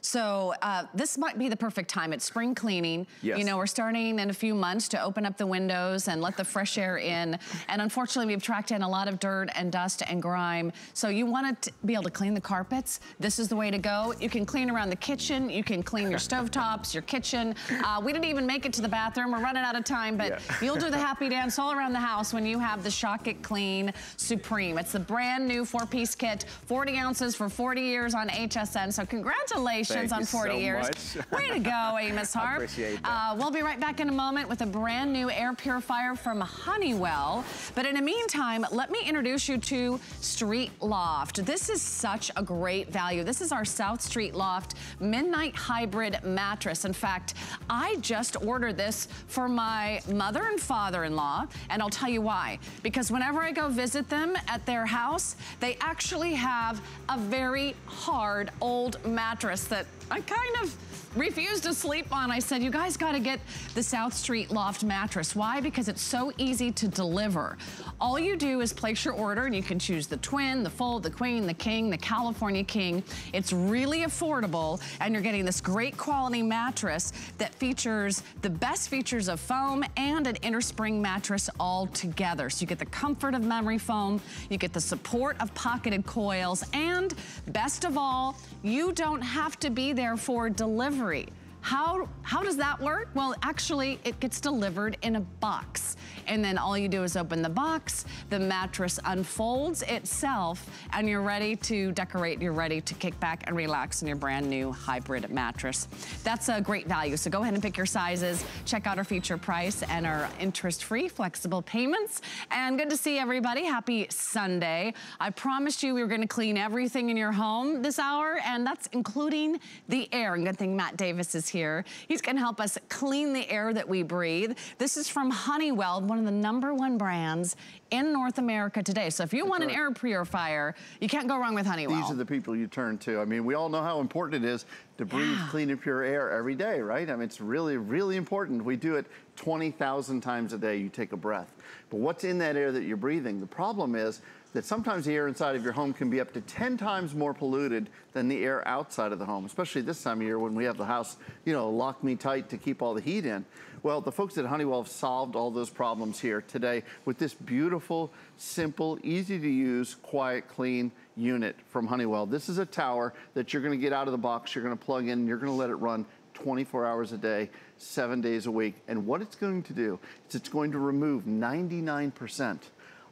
So uh, this might be the perfect time. It's spring cleaning. Yes. You know, we're starting in a few months to open up the windows and let the fresh air in. And unfortunately, we've tracked in a lot of dirt and dust and grime. So you want to be able to clean the carpets. This is the way to go. You can clean around the kitchen. You can clean your stovetops, your kitchen. Uh, we didn't even make it to the bathroom. We're running out of time, but Yeah. you'll do the happy dance all around the house when you have the Shock It Clean Supreme. It's the brand new four-piece kit, 40 ounces for 40 years on HSN. So congratulations Thank on 40 so years. much. Way to go, Amos Harp. appreciate that. Uh, we'll be right back in a moment with a brand new air purifier from Honeywell. But in the meantime, let me introduce you to Street Loft. This is such a great value. This is our South Street Loft Midnight Hybrid Mattress. In fact, I just ordered this for my mother and father-in-law, and I'll tell you why. Because whenever I go visit them at their house, they actually have a very hard old mattress that I kind of refused to sleep on. I said, you guys gotta get the South Street Loft mattress. Why? Because it's so easy to deliver. All you do is place your order and you can choose the twin, the full, the queen, the king, the California king. It's really affordable and you're getting this great quality mattress that features the best features of foam and an inner spring mattress all together. So you get the comfort of memory foam, you get the support of pocketed coils, and best of all, you don't have to be there for delivery recovery. How, how does that work? Well, actually, it gets delivered in a box. And then all you do is open the box, the mattress unfolds itself, and you're ready to decorate, you're ready to kick back and relax in your brand new hybrid mattress. That's a great value. So go ahead and pick your sizes, check out our feature price and our interest-free flexible payments. And good to see everybody. Happy Sunday. I promised you we were gonna clean everything in your home this hour, and that's including the air. And good thing Matt Davis is here. He's gonna help us clean the air that we breathe. This is from Honeywell, one of the number one brands in North America today. So if you want an air purifier, you can't go wrong with Honeywell. These are the people you turn to. I mean, we all know how important it is to breathe clean and pure air every day, right? I mean, it's really, really important. We do it 20,000 times a day, you take a breath. But what's in that air that you're breathing? The problem is that sometimes the air inside of your home can be up to 10 times more polluted than the air outside of the home, especially this time of year when we have the house, you know, lock me tight to keep all the heat in. Well, the folks at Honeywell have solved all those problems here today with this beautiful, simple, easy to use, quiet, clean unit from Honeywell. This is a tower that you're gonna get out of the box, you're gonna plug in, you're gonna let it run 24 hours a day, seven days a week. And what it's going to do is it's going to remove 99%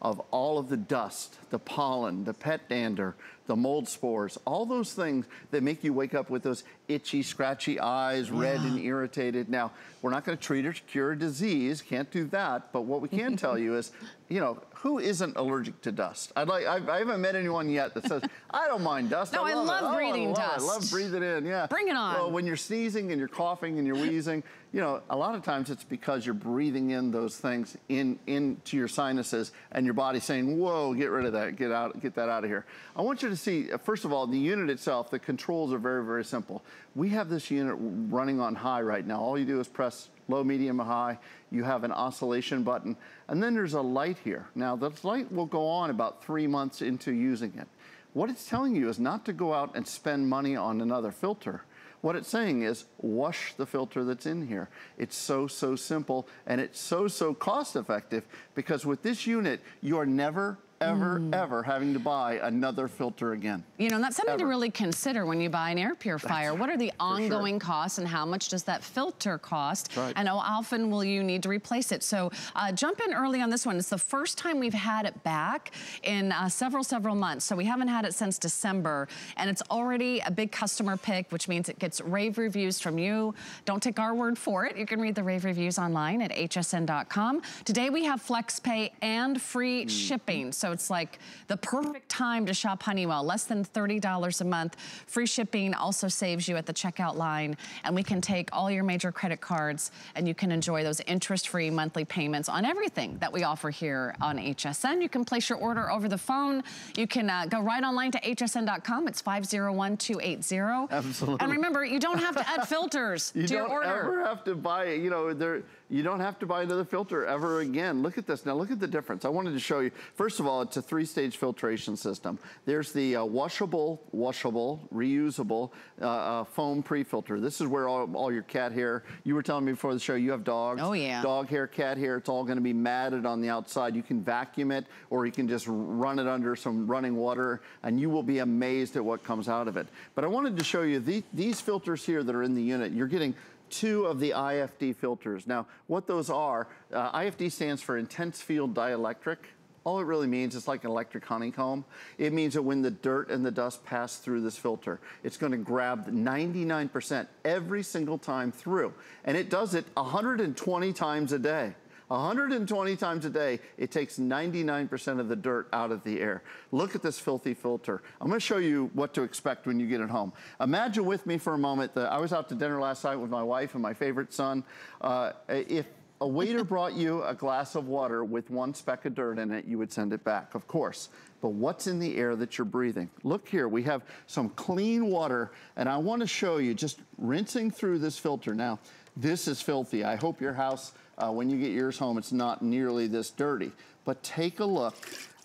of all of the dust, the pollen, the pet dander, the mold spores, all those things that make you wake up with those itchy, scratchy eyes, red and irritated. Now, we're not gonna treat or cure a disease, can't do that, but what we can tell you is, you know, who isn't allergic to dust? I'd like, I, I haven't met anyone yet that says, I don't mind dust. No, I love, love it. Oh, breathing love it. dust. I love breathing in, yeah. Bring it on. Well, when you're sneezing and you're coughing and you're wheezing, you know, a lot of times it's because you're breathing in those things in into your sinuses and your body's saying, whoa, get rid of that, get out, get that out of here. I want you to see, uh, first of all, the unit itself, the controls are very, very simple. We have this unit running on high right now. All you do is press low, medium, high. You have an oscillation button, and then there's a light here. Now, this light will go on about three months into using it. What it's telling you is not to go out and spend money on another filter. What it's saying is wash the filter that's in here. It's so, so simple and it's so, so cost effective because with this unit, you are never, ever, ever having to buy another filter again. You know, and that's something to really consider when you buy an air purifier. That's what are the for sure. ongoing costs and how much does that filter cost? Right. And how often will you need to replace it? So uh, jump in early on this one. It's the first time we've had it back in uh, several, several months. So we haven't had it since December and it's already a big customer pick, which means it gets rave reviews from you. Don't take our word for it. You can read the rave reviews online at hsn.com. Today we have FlexPay and free Hmm. shipping. So it's like the perfect time to shop Honeywell. Less than $30 a month. Free shipping also saves you at the checkout line. And we can take all your major credit cards and you can enjoy those interest-free monthly payments on everything that we offer here on HSN. You can place your order over the phone. You can uh, go right online to hsn.com. It's 501280. Absolutely. And remember, you don't have to add filters You to your order. You don't ever have to buy it. You know, there You don't have to buy another filter ever again. Look at this. Now look at the difference. I wanted to show you. First of all, it's a three-stage filtration system. There's the uh, washable, washable, reusable uh, uh, foam pre-filter. This is where all, all, your cat hair, you were telling me before the show, you have dogs. Oh yeah. Dog hair, cat hair, it's all gonna be matted on the outside. You can vacuum it or you can just run it under some running water and you will be amazed at what comes out of it. But I wanted to show you the, these filters here that are in the unit. You're getting two of the IFD filters. Now, what those are, uh, IFD stands for intense field dielectric. All it really means is like an electric honeycomb. It means that when the dirt and the dust pass through this filter, it's gonna grab 99% every single time through. And it does it 120 times a day. 120 times a day, it takes 99% of the dirt out of the air. Look at this filthy filter. I'm gonna show you what to expect when you get it home. Imagine with me for a moment that I was out to dinner last night with my wife and my favorite son. Uh, if a waiter brought you a glass of water with one speck of dirt in it, you would send it back, of course. But what's in the air that you're breathing? Look here, we have some clean water, and I wanna show you just rinsing through this filter. Now, this is filthy. I hope your house uh, when you get yours home, it's not nearly this dirty. But take a look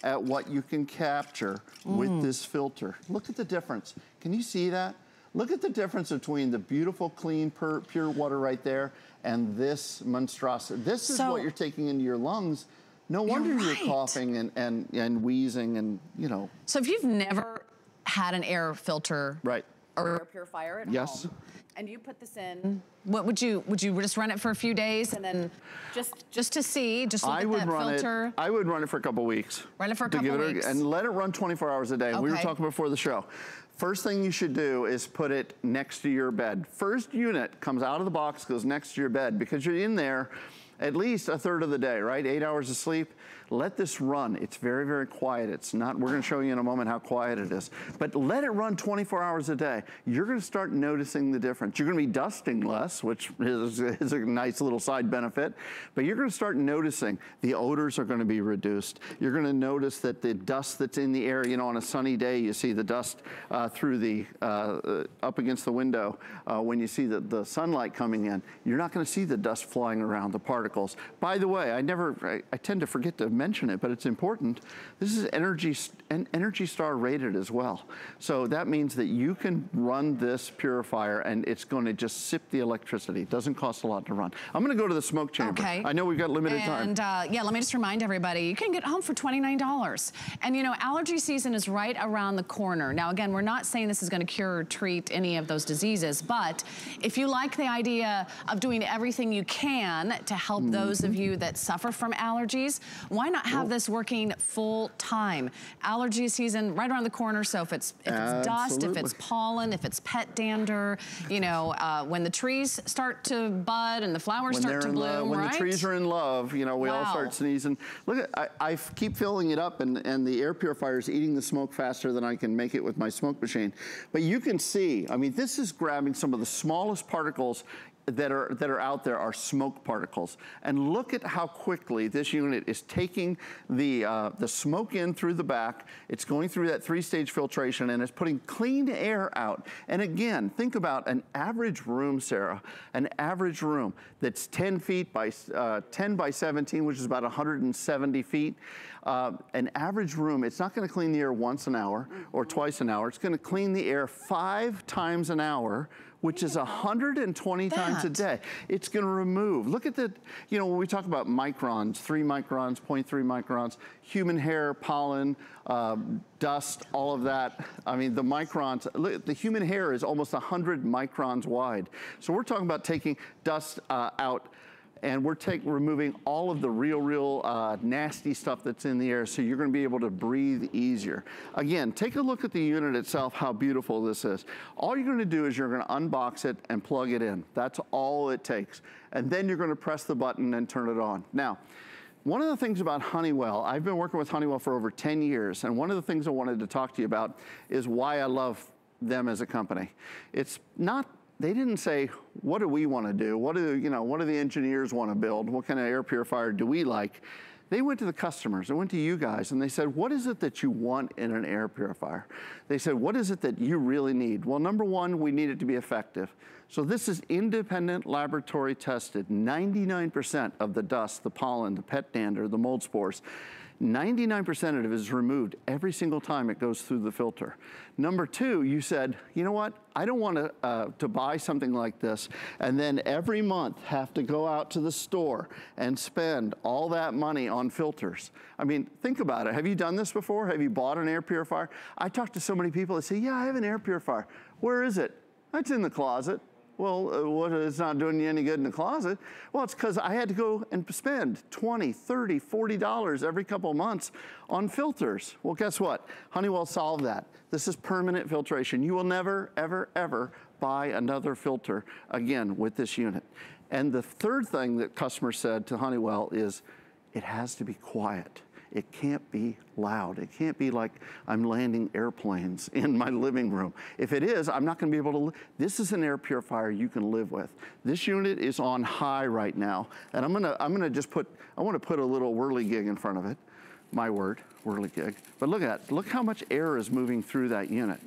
at what you can capture mm. with this filter. Look at the difference. Can you see that? Look at the difference between the beautiful, clean, pure water right there and this monstrosity. This is so, what you're taking into your lungs. No wonder you're, right. you're coughing and, and, and wheezing and, you know. So if you've never had an air filter right. Or air purifier at yes. home, and you put this in, what would you would you just run it for a few days and then just just to see, just look I at would that run filter? It, I would run it for a couple weeks. Run it for a couple weeks. A, and let it run 24 hours a day. Okay. We were talking before the show. First thing you should do is put it next to your bed. First unit comes out of the box, goes next to your bed because you're in there at least a third of the day, right? Eight hours of sleep. Let this run. It's very, very quiet. It's not, we're gonna show you in a moment how quiet it is. But let it run 24 hours a day. You're gonna start noticing the difference. You're gonna be dusting less, which is, is a nice little side benefit. But you're gonna start noticing the odors are gonna be reduced. You're gonna notice that the dust that's in the air, you know, on a sunny day, you see the dust uh, through the, uh, up against the window. Uh, when you see the, the sunlight coming in, you're not gonna see the dust flying around, the particles. By the way, I never, I, I tend to forget to mention it, but it's important. This is Energy, Energy Star rated as well. So that means that you can run this purifier and it's going to just sip the electricity. It doesn't cost a lot to run. I'm going to go to the smoke chamber. Okay. I know we've got limited and, time. And uh, yeah, let me just remind everybody, you can get home for $29. And you know, allergy season is right around the corner. Now again, we're not saying this is going to cure or treat any of those diseases, but if you like the idea of doing everything you can to help mm those of you that suffer from allergies, why not have this working full time. Allergy season right around the corner. So if it's, if it's dust, if it's pollen, if it's pet dander, you know, uh, when the trees start to bud and the flowers when start to bloom, love, When right? the trees are in love, you know, we wow. all start sneezing. Look, at, I, I keep filling it up and, and the air purifier is eating the smoke faster than I can make it with my smoke machine. But you can see, I mean, this is grabbing some of the smallest particles that are, that are out there are smoke particles. And look at how quickly this unit is taking the, uh, the smoke in through the back. It's going through that three-stage filtration and it's putting clean air out. And again, think about an average room, Sarah, an average room that's 10 feet by, uh, 10 by 17, which is about 170 feet. Uh, an average room, it's not gonna clean the air once an hour or twice an hour. It's gonna clean the air five times an hour which is 120 that. times a day. It's gonna remove, look at the, you know, when we talk about microns, three microns, 0.3 microns, human hair, pollen, uh, dust, all of that. I mean, the microns, look, the human hair is almost 100 microns wide. So we're talking about taking dust uh, out and we're take, removing all of the real, real uh, nasty stuff that's in the air so you're gonna be able to breathe easier. Again, take a look at the unit itself, how beautiful this is. All you're gonna do is you're gonna unbox it and plug it in. That's all it takes. And then you're gonna press the button and turn it on. Now, one of the things about Honeywell, I've been working with Honeywell for over 10 years, and one of the things I wanted to talk to you about is why I love them as a company. It's not they didn't say, what do we want to do? What do, you know, what do the engineers want to build? What kind of air purifier do we like? They went to the customers, they went to you guys, and they said, what is it that you want in an air purifier? They said, what is it that you really need? Well, number one, we need it to be effective. So this is independent laboratory tested. 99% of the dust, the pollen, the pet dander, the mold spores, 99% of it is removed every single time it goes through the filter. Number two, you said, you know what? I don't want to, uh, to buy something like this and then every month have to go out to the store and spend all that money on filters. I mean, think about it. Have you done this before? Have you bought an air purifier? I talk to so many people that say, yeah, I have an air purifier. Where is it? It's in the closet. Well, uh, what, it's not doing you any good in the closet. Well, it's because I had to go and spend 20, 30, 40 dollars every couple of months on filters. Well, guess what? Honeywell solved that. This is permanent filtration. You will never, ever, ever buy another filter again with this unit. And the third thing that customers said to Honeywell is, it has to be quiet. It can't be loud. It can't be like I'm landing airplanes in my living room. If it is, I'm not gonna be able to, this is an air purifier you can live with. This unit is on high right now, and I'm gonna, I'm gonna just put, I wanna put a little whirligig in front of it. My word, whirligig. But look at look how much air is moving through that unit.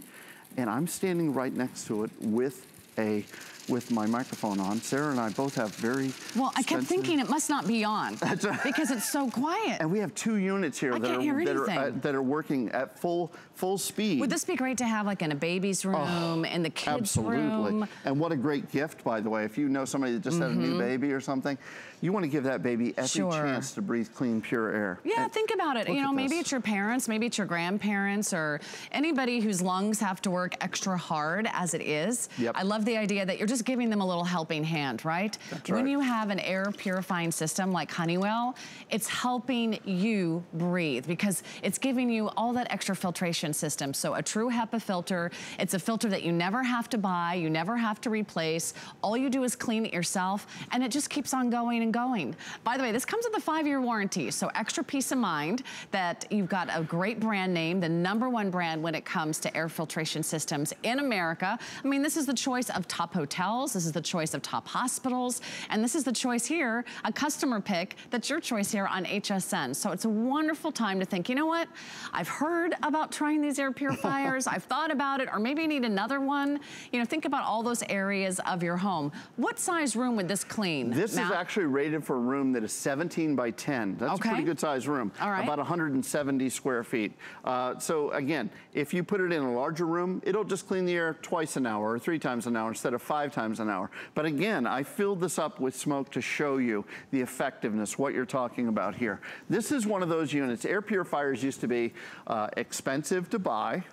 And I'm standing right next to it with a with my microphone on. Sarah and I both have very Well, I kept thinking it must not be on because it's so quiet. And we have two units here that are, that, are, uh, that are working at full full speed. Would this be great to have like in a baby's room, in the kids' Oh, Absolutely. room? And what a great gift, by the way. If you know somebody that just had a new Mhm. baby or something, you want to give that baby every Sure. chance to breathe clean, pure air. Yeah, And think about it. You know, maybe this. it's your parents, maybe it's your grandparents, or anybody whose lungs have to work extra hard as it is. Yep. I love the idea that you're just giving them a little helping hand, right? That's When right. you have an air purifying system like Honeywell, it's helping you breathe because it's giving you all that extra filtration system. So a true HEPA filter, it's a filter that you never have to buy, you never have to replace. All you do is clean it yourself, and it just keeps on going and going. By the way, this comes with a five-year warranty, so extra peace of mind that you've got a great brand name, the number one brand when it comes to air filtration systems in America. I mean, this is the choice of top hotels, this is the choice of top hospitals, and this is the choice here, a customer pick that's your choice here on HSN. So it's a wonderful time to think, you know what? I've heard about trying these air purifiers, I've thought about it, or maybe I need another one. You know, think about all those areas of your home. What size room would this clean? This Matt? is actually rated for a room that is 17 by 10. That's Okay. a pretty good size room. All right. About 170 square feet. Uh, so again, if you put it in a larger room, it'll just clean the air twice an hour or three times an hour instead of five times an hour. But again, I filled this up with smoke to show you the effectiveness, what you're talking about here. This is one of those units. Air purifiers used to be uh, expensive to buy.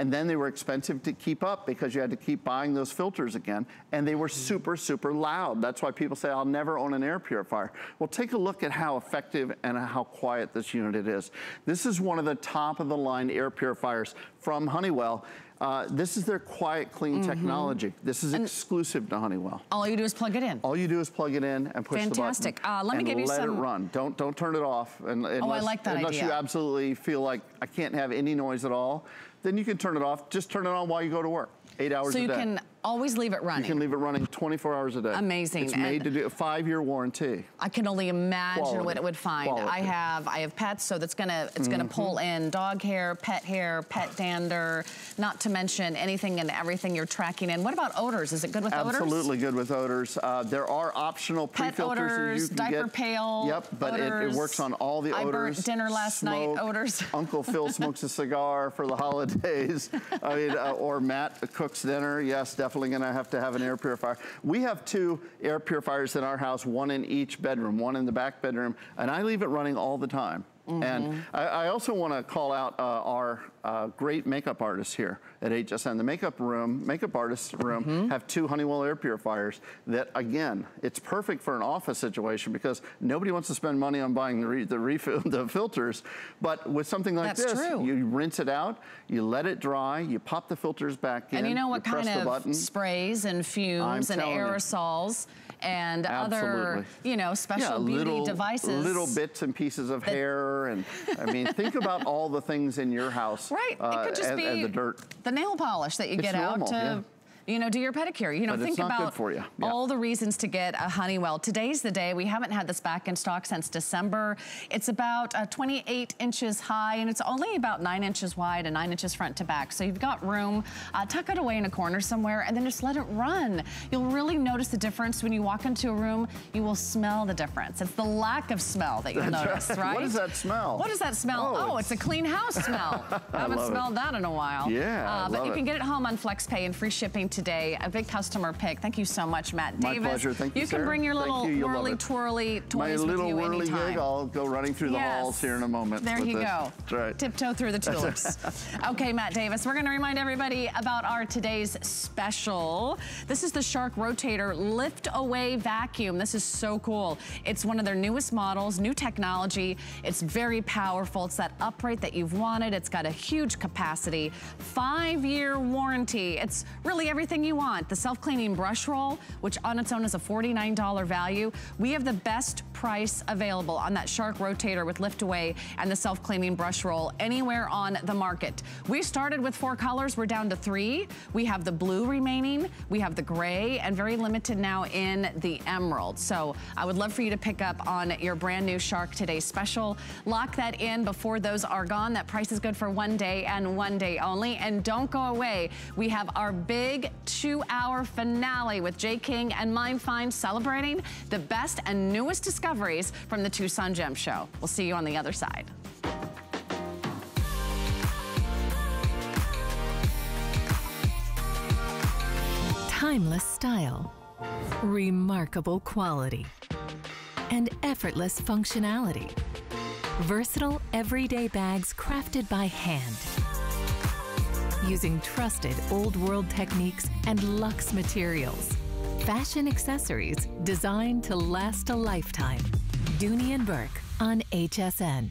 And then they were expensive to keep up because you had to keep buying those filters again. And they were super, super loud. That's why people say, I'll never own an air purifier. Well, take a look at how effective and how quiet this unit is. This is one of the top of the line air purifiers from Honeywell. Uh, this is their quiet, clean Mhm. technology. This is exclusive to Honeywell. All you do is plug it in. All you do is plug it in and push Fantastic. the button. Uh, let me and give you let some- it run. Don't don't turn it off. And, unless, like that Unless you absolutely feel like I can't have any noise at all, then you can turn it off. Just turn it on while you go to work. Eight hours So a you day. can always leave it running. You can leave it running 24 hours a day. Amazing. It's made And- to do a five-year warranty. I can only imagine Quality. what it would find. I have I have pets, so that's gonna it's gonna Mhm. pull in dog hair, pet hair, pet dander, not to mention anything and everything you're tracking in. What about odors? Is it good with odors? Absolutely good with odors. Uh, there are optional pre-filters odors, you can diaper get. pail Yep, but it, it works on all the I burnt odors. dinner last night, odors. Uncle Phil smokes a cigar for the holidays. I mean, uh, or Matt cooks dinner. Yes, definitely gonna have to have an air purifier. We have two air purifiers in our house, one in each bedroom, one in the back bedroom, and I leave it running all the time. Mm-hmm. And I, I also want to call out uh, our uh, great makeup artist here at HSN. The makeup room, makeup artists room, Mm-hmm. have two Honeywell air purifiers that, again, it's perfect for an office situation because nobody wants to spend money on buying the, re the refill, the filters. But with something like That's this, true. you rinse it out, you let it dry, you pop the filters back in, And you know what press kind of sprays and fumes and telling you. aerosols and other, you know, special beauty little, devices. Little bits and pieces of hair, and I mean, think about all the things in your house. Right. uh, it could just and, be and the dirt. The nail polish that you It's get normal, out to yeah. You know, do your pedicure. You know, but think about you. Yeah. all the reasons to get a Honeywell. Today's the day. We haven't had this back in stock since December. It's about uh, 28 inches high and it's only about nine inches wide and nine inches front to back. So you've got room. Uh, tuck it away in a corner somewhere and then just let it run. You'll really notice the difference when you walk into a room. You will smell the difference. It's the lack of smell that you'll notice, right. right? What does that smell? What does that smell? Oh, oh it's, it's, a clean house smell. I haven't smelled it. that in a while. Yeah, uh, But you it. can get it home on FlexPay and free shipping today. A big customer pick. Thank you so much, Matt My Davis. pleasure. Thank you, You can bring your little you. whirly twirly toys My little whirly anytime. gig, I'll go running through the yes. halls here in a moment. There you this. go. That's right. Tiptoe through the tulips. okay, Matt Davis, we're gonna remind everybody about our today's special. This is the Shark Rotator Lift Away Vacuum. This is so cool. It's one of their newest models, new technology. It's very powerful. It's that upright that you've wanted. It's got a huge capacity, five-year warranty. It's really everything you want. The self-cleaning brush roll, which on its own is a $49 value. We have the best price available on that Shark Rotator with lift away and the self-cleaning brush roll anywhere on the market. We started with four colors. We're down to three. We have the blue remaining. We have the gray and very limited now in the emerald. So I would love for you to pick up on your brand new Shark Today special. Lock that in before those are gone. That price is good for one day and one day only. And don't go away. We have our big two-hour finale with Jay King and Mine Finds celebrating the best and newest discoveries from the Tucson Gem Show. We'll see you on the other side. Timeless style, remarkable quality, and effortless functionality. Versatile everyday bags crafted by hand. Using trusted old world techniques and luxe materials. Fashion accessories designed to last a lifetime. Dooney and Bourke on HSN.